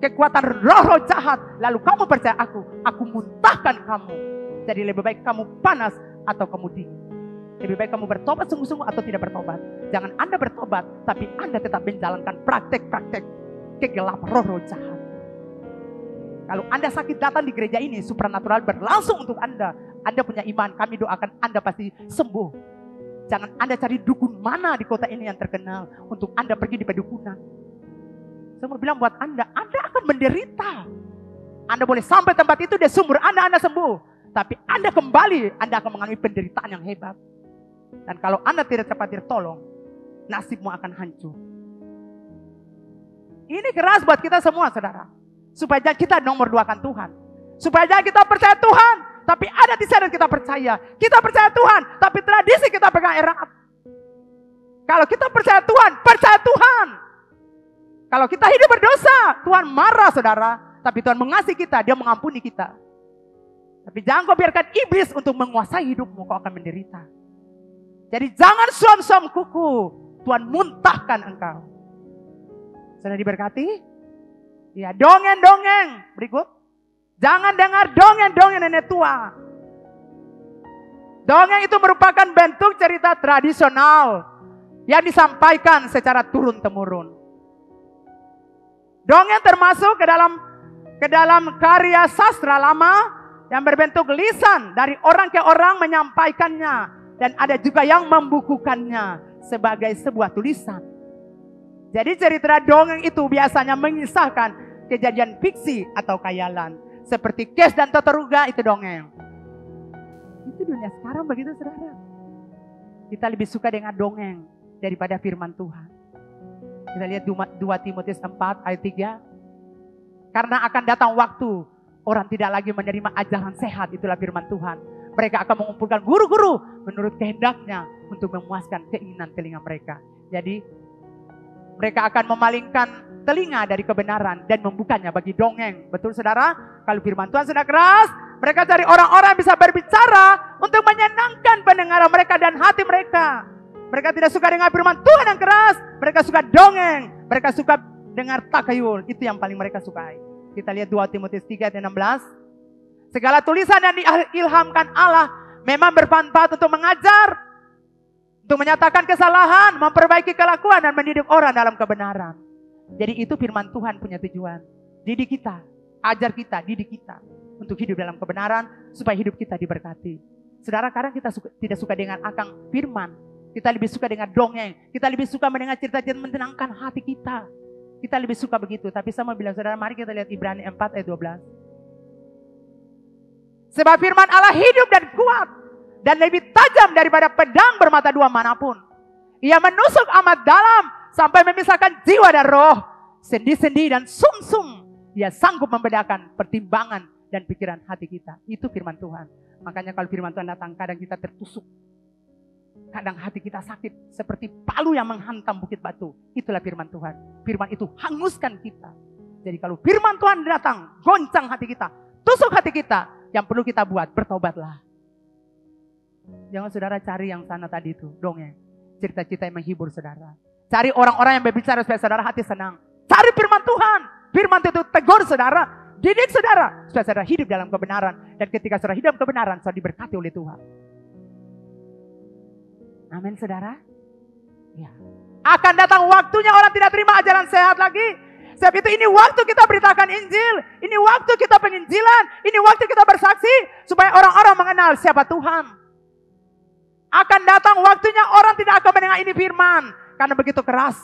kekuatan roh-roh jahat. Lalu kamu percaya aku, aku muntahkan kamu. Jadi lebih baik kamu panas atau kamu dingin. Lebih baik kamu bertobat sungguh-sungguh atau tidak bertobat. Jangan Anda bertobat, tapi Anda tetap menjalankan praktek-praktek kegelapan roh-roh jahat. Kalau Anda sakit datang di gereja ini, supernatural berlangsung untuk Anda. Anda punya iman, kami doakan Anda pasti sembuh. Jangan Anda cari dukun mana di kota ini yang terkenal untuk Anda pergi di pedukunan. Saya mau bilang buat Anda, Anda akan menderita. Anda boleh sampai tempat itu, dia sumber Anda, Anda sembuh. Tapi Anda kembali, Anda akan mengalami penderitaan yang hebat. Dan kalau Anda tidak cepat ditolong, nasibmu akan hancur. Ini keras buat kita semua, saudara. Supaya kita nomor duakan Tuhan. Supaya kita percaya Tuhan, tapi ada di sana kita percaya. Kita percaya Tuhan, tapi tradisi kita pegang erat. Kalau kita percaya Tuhan, percaya Tuhan. Kalau kita hidup berdosa, Tuhan marah saudara. Tapi Tuhan mengasihi kita, dia mengampuni kita. Tapi jangan kau biarkan iblis untuk menguasai hidupmu, kau akan menderita. Jadi jangan suam-suam kuku, Tuhan muntahkan engkau. Sudah diberkati? Ya, dongeng-dongeng. Berikut. Jangan dengar dongeng-dongeng nenek tua. Dongeng itu merupakan bentuk cerita tradisional yang disampaikan secara turun-temurun. Dongeng termasuk ke dalam ke dalam karya sastra lama yang berbentuk lisan dari orang ke orang menyampaikannya dan ada juga yang membukukannya sebagai sebuah tulisan. Jadi cerita dongeng itu biasanya mengisahkan kejadian fiksi atau kayalan. Seperti Kes dan Totoruga itu dongeng. Itu dunia sekarang begitu saudara. Kita lebih suka dengan dongeng daripada firman Tuhan. Kita lihat 2 Timotius 4 ayat 3. Karena akan datang waktu orang tidak lagi menerima ajaran sehat, itulah firman Tuhan. Mereka akan mengumpulkan guru-guru menurut kehendaknya untuk memuaskan keinginan telinga mereka. Jadi mereka akan memalingkan telinga dari kebenaran dan membukanya bagi dongeng. Betul saudara? Kalau firman Tuhan sudah keras, mereka cari orang-orang bisa berbicara untuk menyenangkan pendengar mereka dan hati mereka. Mereka tidak suka dengan firman Tuhan yang keras. Mereka suka dongeng. Mereka suka dengar takayul. Itu yang paling mereka sukai. Kita lihat 2 Timotius 3 ayat 16. Segala tulisan yang diilhamkan Allah memang bermanfaat untuk mengajar, untuk menyatakan kesalahan, memperbaiki kelakuan dan mendidik orang dalam kebenaran. Jadi itu firman Tuhan punya tujuan. Didik kita, ajar kita, didik kita untuk hidup dalam kebenaran supaya hidup kita diberkati. Saudara, kadang kita suka, tidak suka dengan akang firman. Kita lebih suka dengan dongeng. Kita lebih suka mendengar cerita-cerita menenangkan hati kita. Kita lebih suka begitu. Tapi sama bilang, saudara, mari kita lihat Ibrani 4 ayat 12. Sebab firman Allah hidup dan kuat. Dan lebih tajam daripada pedang bermata dua mana pun. Ia menusuk amat dalam sampai memisahkan jiwa dan roh. Sendi-sendi dan sum-sum. Ia sanggup membedakan pertimbangan dan pikiran hati kita. Itu firman Tuhan. Makanya kalau firman Tuhan datang, kadang kita tertusuk Kadang hati kita sakit seperti palu yang menghantam bukit batu. Itulah firman Tuhan. Firman itu hanguskan kita. Jadi kalau firman Tuhan datang, goncang hati kita, tusuk hati kita, yang perlu kita buat, bertobatlah. Jangan saudara cari yang sana tadi itu, dongeng. Cerita-cerita yang menghibur saudara. Cari orang-orang yang berbicara supaya saudara hati senang. Cari firman Tuhan. Firman itu tegur saudara, didik saudara. Supaya saudara hidup dalam kebenaran. Dan ketika saudara hidup dalam kebenaran, saudara diberkati oleh Tuhan. Amin saudara. Ya. Akan datang waktunya orang tidak terima ajaran sehat lagi. Sebab itu ini waktu kita beritakan Injil. Ini waktu kita penginjilan. Ini waktu kita bersaksi. Supaya orang-orang mengenal siapa Tuhan. Akan datang waktunya orang tidak akan mendengar ini firman. Karena begitu keras.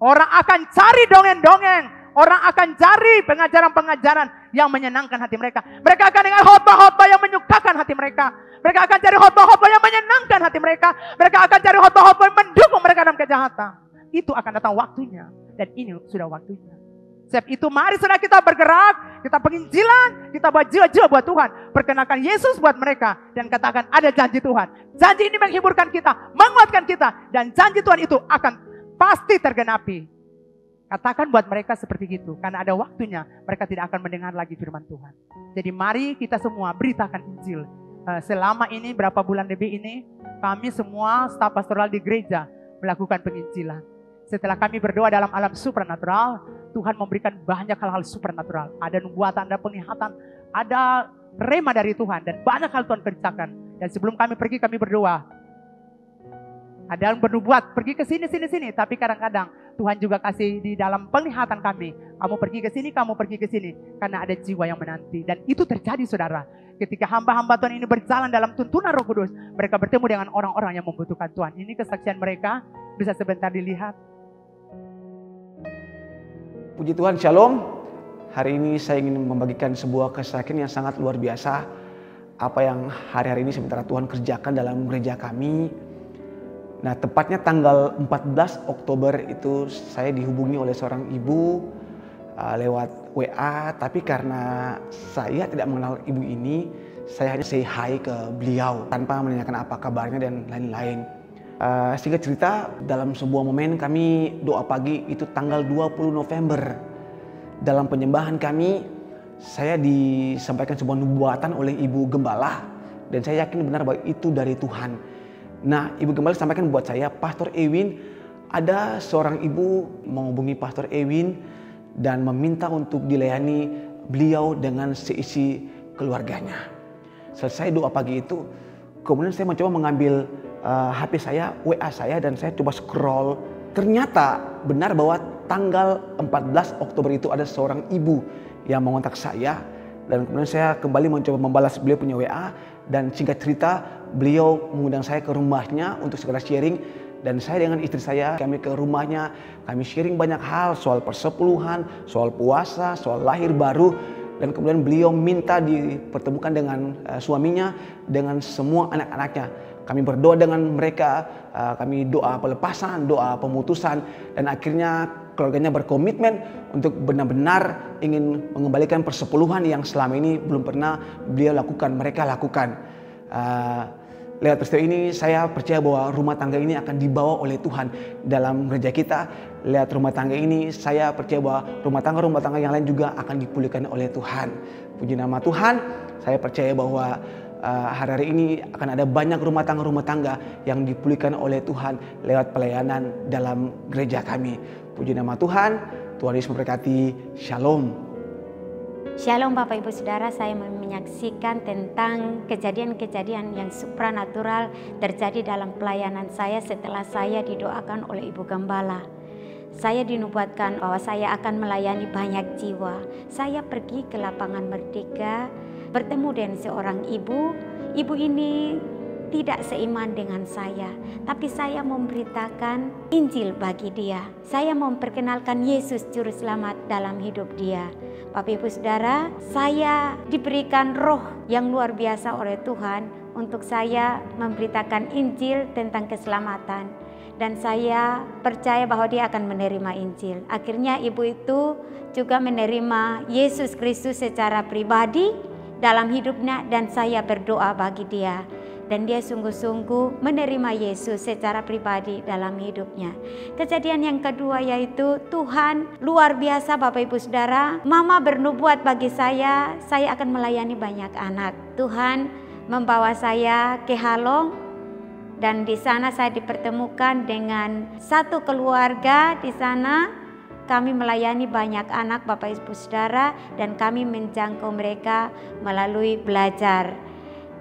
Orang akan cari dongeng-dongeng. Orang akan cari pengajaran-pengajaran yang menyenangkan hati mereka. Mereka akan dengar khotbah-khotbah yang menyukakan hati mereka. Mereka akan cari khotbah-khotbah yang menyenangkan hati mereka. Mereka akan cari khotbah-khotbah yang mendukung mereka dalam kejahatan. Itu akan datang waktunya. Dan ini sudah waktunya. Sebab itu mari saudara kita bergerak, kita penginjilan, kita buat jiwa-jiwa buat Tuhan. Perkenalkan Yesus buat mereka dan katakan ada janji Tuhan. Janji ini menghiburkan kita, menguatkan kita. Dan janji Tuhan itu akan pasti tergenapi. Katakan buat mereka seperti itu. Karena ada waktunya mereka tidak akan mendengar lagi firman Tuhan. Jadi mari kita semua beritakan Injil. Eh, selama ini berapa bulan lebih ini kami semua staf pastoral di gereja melakukan penginjilan. Setelah kami berdoa dalam alam supernatural, Tuhan memberikan banyak hal-hal supernatural. Ada nubuatan, ada penglihatan, ada rema dari Tuhan dan banyak hal Tuhan kerjakan. Dan sebelum kami pergi kami berdoa. Ada yang bernubuat, pergi ke sini, sini, sini. Tapi kadang-kadang Tuhan juga kasih di dalam penglihatan kami. Kamu pergi ke sini, kamu pergi ke sini. Karena ada jiwa yang menanti. Dan itu terjadi saudara. Ketika hamba-hamba Tuhan ini berjalan dalam tuntunan roh kudus, mereka bertemu dengan orang-orang yang membutuhkan Tuhan. Ini kesaksian mereka, bisa sebentar dilihat. Puji Tuhan, Shalom. Hari ini saya ingin membagikan sebuah kesaksian yang sangat luar biasa. Apa yang hari-hari ini sementara Tuhan kerjakan dalam gereja kami. Nah tepatnya tanggal 14 Oktober itu saya dihubungi oleh seorang ibu uh, lewat WA, tapi karena saya tidak mengenal ibu ini, saya hanya say hi ke beliau tanpa menanyakan apa kabarnya dan lain-lain. Uh, singkat cerita, dalam sebuah momen kami doa pagi itu tanggal 20 November. Dalam penyembahan kami, saya disampaikan sebuah nubuatan oleh Ibu Gembala dan saya yakin benar bahwa itu dari Tuhan. Nah, Ibu Gembala sampaikan buat saya, Pastor Ewin, ada seorang ibu menghubungi Pastor Ewin dan meminta untuk dilayani beliau dengan seisi keluarganya. Selesai doa pagi itu, kemudian saya mencoba mengambil uh, HP saya, WA saya dan saya coba scroll. Ternyata benar bahwa tanggal 14 Oktober itu ada seorang ibu yang mengontak saya. Dan kemudian saya kembali mencoba membalas beliau punya WA dan singkat cerita beliau mengundang saya ke rumahnya untuk segera sharing. Dan saya dengan istri saya kami ke rumahnya. Kami sharing banyak hal soal persepuluhan soal puasa soal lahir baru. Dan kemudian beliau minta dipertemukan dengan uh, suaminya dengan semua anak-anaknya kami berdoa dengan mereka uh, kami doa pelepasan doa pemutusan dan akhirnya keluarganya berkomitmen untuk benar-benar ingin mengembalikan persepuluhan yang selama ini belum pernah beliau lakukan, mereka lakukan. Uh, lewat peristiwa ini saya percaya bahwa rumah tangga ini akan dibawa oleh Tuhan dalam gereja kita. Lewat rumah tangga ini saya percaya bahwa rumah tangga-rumah tangga yang lain juga akan dipulihkan oleh Tuhan. Puji nama Tuhan, saya percaya bahwa uh, hari-hari ini akan ada banyak rumah tangga-rumah tangga yang dipulihkan oleh Tuhan lewat pelayanan dalam gereja kami. Puji nama Tuhan, Tuhan Yesus memberkati. Shalom. Shalom Bapak Ibu Saudara, saya menyaksikan tentang kejadian-kejadian yang supranatural terjadi dalam pelayanan saya setelah saya didoakan oleh Ibu Gembala. Saya dinubuatkan bahwa saya akan melayani banyak jiwa. Saya pergi ke lapangan Merdeka, bertemu dengan seorang ibu. Ibu ini tidak seiman dengan saya, tapi saya memberitakan Injil bagi dia. Saya memperkenalkan Yesus Juru Selamat dalam hidup dia. Bapak Ibu Saudara, saya diberikan roh yang luar biasa oleh Tuhan untuk saya memberitakan Injil tentang keselamatan. Dan saya percaya bahwa dia akan menerima Injil. Akhirnya ibu itu juga menerima Yesus Kristus secara pribadi dalam hidupnya dan saya berdoa bagi dia dan dia sungguh-sungguh menerima Yesus secara pribadi dalam hidupnya. Kejadian yang kedua yaitu Tuhan luar biasa Bapak Ibu Saudara, Mama bernubuat bagi saya, saya akan melayani banyak anak. Tuhan membawa saya ke Halong dan di sana saya dipertemukan dengan satu keluarga di sana kami melayani banyak anak Bapak Ibu Saudara dan kami menjangkau mereka melalui belajar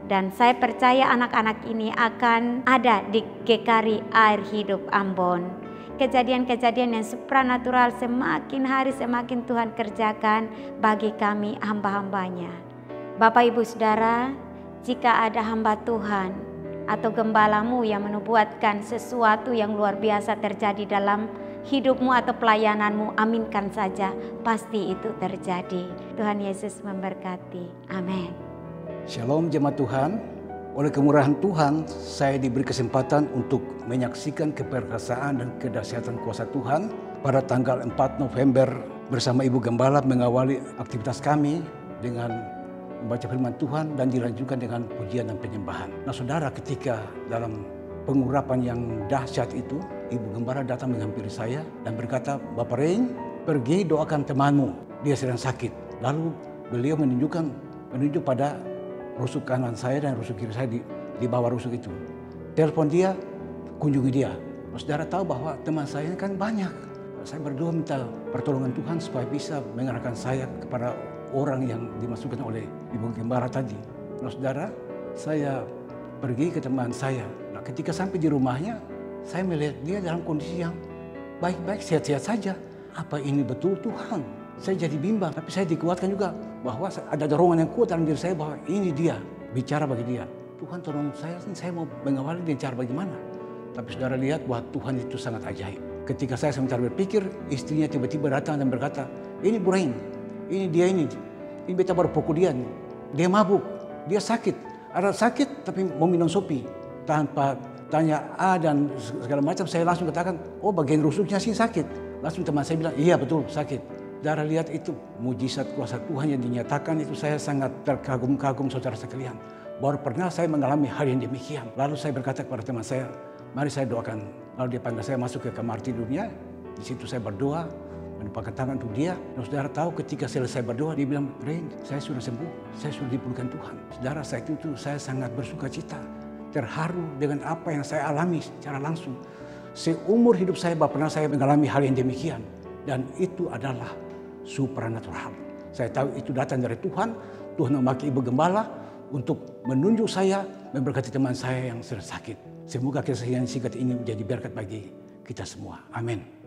dan saya percaya anak-anak ini akan ada di Gekari Air Hidup Ambon. Kejadian-kejadian yang supranatural semakin hari semakin Tuhan kerjakan bagi kami hamba-hambanya. Bapak Ibu Saudara, jika ada hamba Tuhan atau gembalamu yang menubuatkan sesuatu yang luar biasa terjadi dalam hidupmu atau pelayananmu, aminkan saja, pasti itu terjadi. Tuhan Yesus memberkati. Amin. Shalom jemaat Tuhan. Oleh kemurahan Tuhan, saya diberi kesempatan untuk menyaksikan keperkasaan dan kedahsyatan kuasa Tuhan pada tanggal 4 November bersama Ibu Gembala mengawali aktivitas kami dengan membaca firman Tuhan dan dilanjutkan dengan pujian dan penyembahan. Nah saudara ketika dalam pengurapan yang dahsyat itu, Ibu Gembala datang menghampiri saya dan berkata, Bapak Rein, pergi doakan temanmu, dia sedang sakit. Lalu beliau menunjukkan menunjuk pada rusuk kanan saya dan rusuk kiri saya di, di bawah rusuk itu. Telepon dia, kunjungi dia. Saudara tahu bahwa teman saya ini kan banyak. Saya berdoa minta pertolongan Tuhan supaya bisa mengarahkan saya kepada orang yang dimasukkan oleh Ibu Gembara tadi. Nah saudara, saya pergi ke teman saya. Nah ketika sampai di rumahnya, saya melihat dia dalam kondisi yang baik-baik, sehat-sehat saja. Apa ini betul Tuhan? Saya jadi bimbang, tapi saya dikuatkan juga bahwa ada dorongan yang kuat dalam diri saya bahwa ini dia bicara bagi dia. Tuhan tolong saya, saya mau mengawali dengan cara bagaimana. Tapi saudara lihat bahwa Tuhan itu sangat ajaib. Ketika saya sementara berpikir, istrinya tiba-tiba datang dan berkata, ini Burain, ini dia ini, ini beta baru pukul dia, dia mabuk, dia sakit, ada sakit tapi mau minum sopi tanpa tanya A dan segala macam saya langsung katakan, oh bagian rusuknya sih sakit. Langsung teman saya bilang, iya betul sakit. Darah lihat itu mujizat kuasa Tuhan yang dinyatakan itu saya sangat terkagum-kagum saudara sekalian. Baru pernah saya mengalami hal yang demikian. Lalu saya berkata kepada teman saya, mari saya doakan. Lalu dia panggil saya masuk ke kamar tidurnya. Di situ saya berdoa, menumpahkan tangan untuk dia. Dan saudara tahu ketika selesai berdoa, dia bilang, Rain, saya sudah sembuh, saya sudah dipulihkan Tuhan. Saudara saat itu saya sangat bersuka cita, terharu dengan apa yang saya alami secara langsung. Seumur hidup saya pernah saya mengalami hal yang demikian. Dan itu adalah supranatural. Saya tahu itu datang dari Tuhan. Tuhan memakai ibu gembala untuk menunjuk saya memberkati teman saya yang sedang sakit. Semoga kesaksian singkat ini menjadi berkat bagi kita semua. Amin.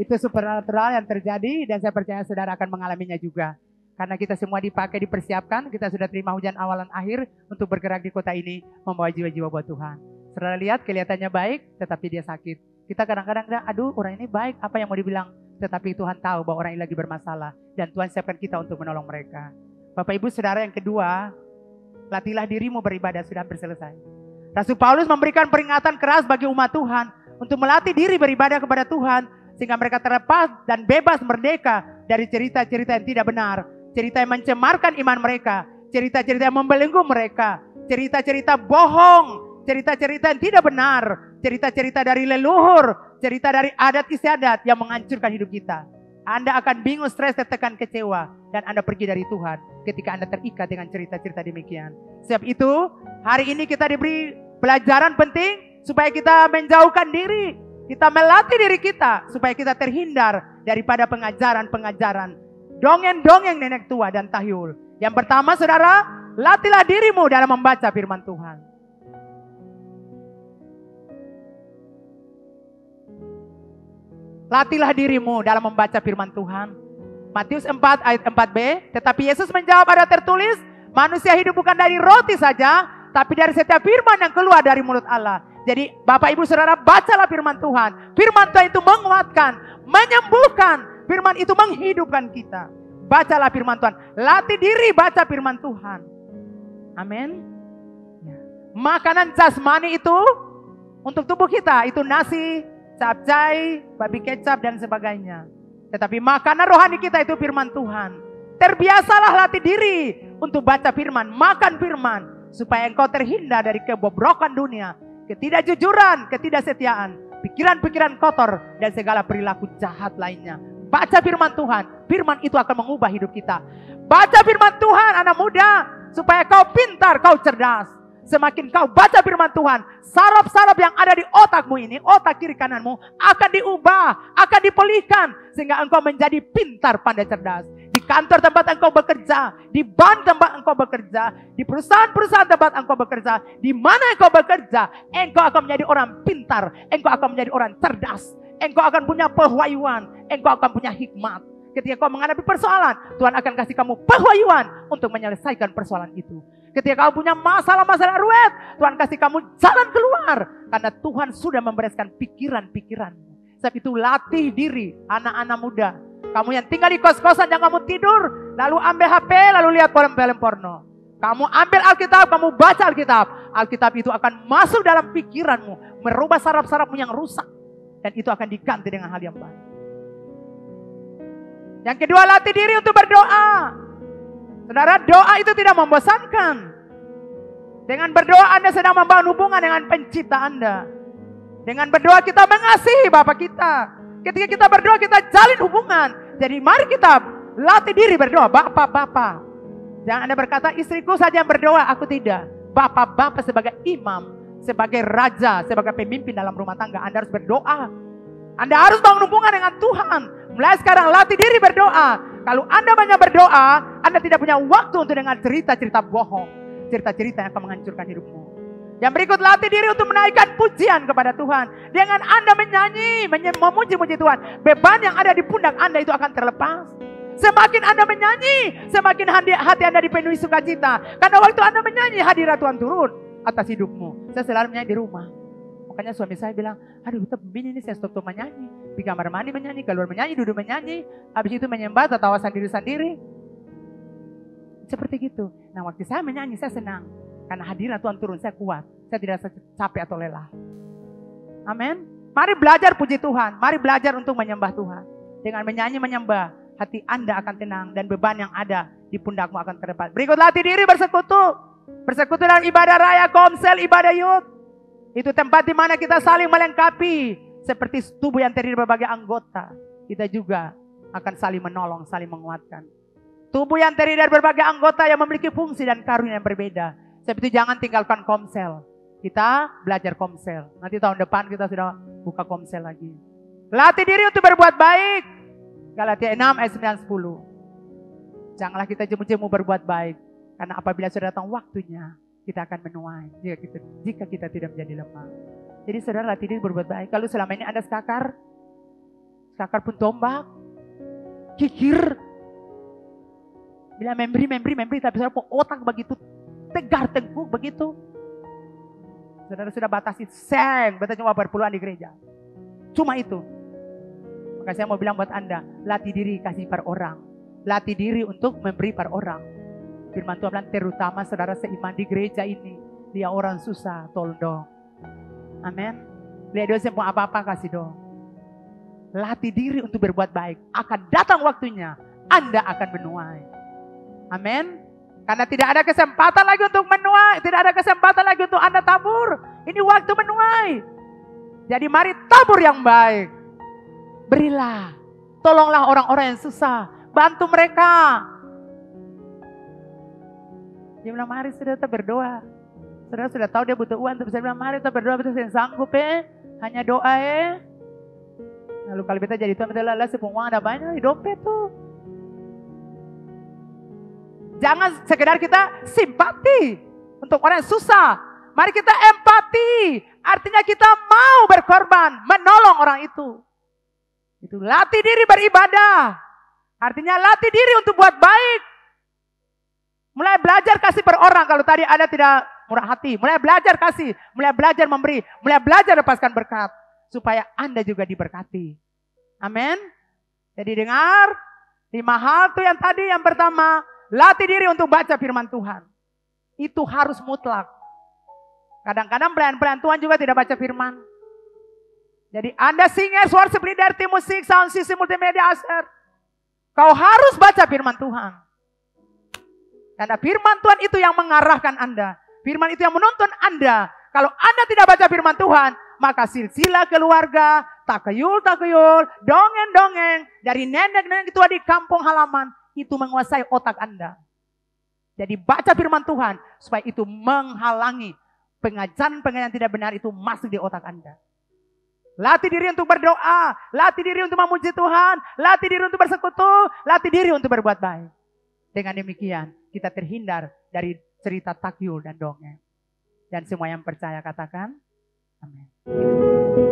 Itu supernatural yang terjadi dan saya percaya saudara akan mengalaminya juga. Karena kita semua dipakai, dipersiapkan, kita sudah terima hujan awalan akhir untuk bergerak di kota ini, membawa jiwa-jiwa buat Tuhan. Saudara lihat kelihatannya baik, tetapi dia sakit. Kita kadang-kadang, aduh orang ini baik, apa yang mau dibilang? Tetapi Tuhan tahu bahwa orang ini lagi bermasalah. Dan Tuhan siapkan kita untuk menolong mereka. Bapak Ibu Saudara yang kedua, Latihlah dirimu beribadah sudah hampir. Rasul Paulus memberikan peringatan keras bagi umat Tuhan untuk melatih diri beribadah kepada Tuhan sehingga mereka terlepas dan bebas merdeka dari cerita-cerita yang tidak benar, cerita yang mencemarkan iman mereka, cerita-cerita yang membelenggu mereka, cerita-cerita bohong, cerita-cerita yang tidak benar, cerita-cerita dari leluhur, cerita dari adat istiadat yang menghancurkan hidup kita. Anda akan bingung, stres, tertekan, kecewa. Dan Anda pergi dari Tuhan ketika Anda terikat dengan cerita-cerita demikian. Sebab itu, hari ini kita diberi pelajaran penting supaya kita menjauhkan diri. Kita melatih diri kita supaya kita terhindar daripada pengajaran-pengajaran. Dongeng-dongeng nenek tua dan tahyul. Yang pertama saudara, latihlah dirimu dalam membaca firman Tuhan. Latihlah dirimu dalam membaca firman Tuhan. Matius 4 ayat 4b. Tetapi Yesus menjawab ada tertulis. Manusia hidup bukan dari roti saja. Tapi dari setiap firman yang keluar dari mulut Allah. Jadi Bapak Ibu Saudara bacalah firman Tuhan. Firman Tuhan itu menguatkan. Menyembuhkan. Firman itu menghidupkan kita. Bacalah firman Tuhan. Latih diri baca firman Tuhan. Amin. Ya. Makanan jasmani itu untuk tubuh kita itu nasi, capcay, babi kecap dan sebagainya. Tetapi makanan rohani kita itu firman Tuhan. Terbiasalah latih diri untuk baca firman, makan firman. Supaya engkau terhindar dari kebobrokan dunia, ketidakjujuran, ketidaksetiaan, pikiran-pikiran kotor, dan segala perilaku jahat lainnya. Baca firman Tuhan, firman itu akan mengubah hidup kita. Baca firman Tuhan anak muda, supaya kau pintar, kau cerdas. Semakin kau baca firman Tuhan, saraf-saraf yang ada di otakmu ini, otak kiri kananmu akan diubah, akan dipulihkan sehingga engkau menjadi pintar, pandai, cerdas. Kantor tempat engkau bekerja, di bank tempat engkau bekerja, di perusahaan-perusahaan tempat engkau bekerja, di mana engkau bekerja, engkau akan menjadi orang pintar, engkau akan menjadi orang cerdas, engkau akan punya pewahyuan, engkau akan punya hikmat. Ketika kau menghadapi persoalan, Tuhan akan kasih kamu pewahyuan untuk menyelesaikan persoalan itu. Ketika kamu punya masalah-masalah ruwet, Tuhan kasih kamu jalan keluar. Karena Tuhan sudah membereskan pikiran-pikiranmu. Sebab itu latih diri anak-anak muda. Kamu yang tinggal di kos-kosan jangan kamu tidur. Lalu ambil HP, lalu lihat film-film porno. Kamu ambil Alkitab, kamu baca Alkitab. Alkitab itu akan masuk dalam pikiranmu. Merubah saraf-sarafmu yang rusak. Dan itu akan diganti dengan hal yang baik. Yang kedua latih diri untuk berdoa. Saudara, doa itu tidak membosankan. Dengan berdoa Anda sedang membangun hubungan dengan pencipta Anda. Dengan berdoa kita mengasihi Bapak kita. Ketika kita berdoa kita jalin hubungan. Jadi mari kita latih diri berdoa. Bapak-bapak. Jangan Anda berkata istriku saja yang berdoa, aku tidak. Bapak-bapak sebagai imam, sebagai raja, sebagai pemimpin dalam rumah tangga. Anda harus berdoa. Anda harus bangun hubungan dengan Tuhan. Mulai sekarang latih diri berdoa. Kalau Anda banyak berdoa, Anda tidak punya waktu untuk dengar cerita-cerita bohong. Cerita-cerita yang akan menghancurkan hidupmu. Yang berikut latih diri untuk menaikkan pujian kepada Tuhan. Dengan Anda menyanyi, memuji-muji Tuhan. Beban yang ada di pundak Anda itu akan terlepas. Semakin Anda menyanyi, semakin hati Anda dipenuhi sukacita. Karena waktu Anda menyanyi, hadirat Tuhan turun atas hidupmu. Saya selalu menyanyi di rumah. Makanya suami saya bilang, aduh tetap begini nih saya stop-stop menyanyi. Di kamar mandi menyanyi, keluar menyanyi, duduk menyanyi. Habis itu menyembah, tertawa sendiri-sendiri. Seperti gitu. Nah waktu saya menyanyi, saya senang. Karena hadirat Tuhan turun, saya kuat. Saya tidak capek atau lelah. Amin. Mari belajar puji Tuhan. Mari belajar untuk menyembah Tuhan. Dengan menyanyi menyembah, hati Anda akan tenang dan beban yang ada di pundakmu akan terlepas. Berikut latih diri bersekutu. Bersekutu dalam ibadah raya, komsel, ibadah yud. Itu tempat di mana kita saling melengkapi. Seperti tubuh yang terdiri berbagai anggota. Kita juga akan saling menolong, saling menguatkan. Tubuh yang terdiri dari berbagai anggota yang memiliki fungsi dan karunia yang berbeda. Seperti jangan tinggalkan komsel. Kita belajar komsel. Nanti tahun depan kita sudah buka komsel lagi. Latih diri untuk berbuat baik. Galatia 6 ayat 9 10. Janganlah kita jemu-jemu berbuat baik. Karena apabila sudah datang waktunya, kita akan menuai. Jika kita, jika kita tidak menjadi lemah. Jadi saudara latih diri berbuat baik. Kalau selama ini Anda skakar, skakar pun tombak, kikir, bila memberi, memberi, memberi, tapi saudara otak begitu tegar, tengkuk begitu. Saudara sudah batasi seng, betul cuma berpuluhan di gereja. Cuma itu. Maka saya mau bilang buat Anda, latih diri kasih per orang. Latih diri untuk memberi per orang. Firman Tuhan bilang terutama saudara seiman di gereja ini. Dia orang susah, tolong dong. Amin. Lihat dia semua apa-apa kasih dong. Latih diri untuk berbuat baik. Akan datang waktunya. Anda akan menuai. Amin. Karena tidak ada kesempatan lagi untuk menuai. Tidak ada kesempatan lagi untuk Anda tabur. Ini waktu menuai. Jadi mari tabur yang baik. Berilah. Tolonglah orang-orang yang susah. Bantu mereka. Dia bilang, mari sudah kita berdoa. Saudara sudah tahu dia butuh uang. Tapi saya bilang, mari kita berdoa. Kita saya sanggup eh. Hanya doa eh. Lalu kalau kita jadi Tuhan, kita lah sepung uang ada banyak di dompet tuh. Jangan sekedar kita simpati untuk orang yang susah. Mari kita empati. Artinya kita mau berkorban, menolong orang itu. Itu latih diri beribadah. Artinya latih diri untuk buat baik. Mulai belajar kasih per orang kalau tadi ada tidak murah hati. Mulai belajar kasih, mulai belajar memberi, mulai belajar lepaskan berkat. Supaya Anda juga diberkati. Amin. Jadi dengar, lima hal tuh yang tadi yang pertama, latih diri untuk baca firman Tuhan. Itu harus mutlak. Kadang-kadang pelayan-pelayan Tuhan juga tidak baca firman. Jadi Anda singers, worship leader, tim musik, sound system, multimedia, aser. Kau harus baca firman Tuhan. Karena firman Tuhan itu yang mengarahkan Anda. Firman itu yang menuntun Anda. Kalau Anda tidak baca firman Tuhan, maka silsilah keluarga, takayul-takayul, dongeng-dongeng, dari nenek-nenek tua di kampung halaman, itu menguasai otak Anda. Jadi baca firman Tuhan, supaya itu menghalangi pengajaran-pengajaran tidak benar itu masuk di otak Anda. Latih diri untuk berdoa, latih diri untuk memuji Tuhan, latih diri untuk bersekutu, latih diri untuk berbuat baik. Dengan demikian, kita terhindar dari cerita takyul dan dongeng. Dan semua yang percaya katakan, amin.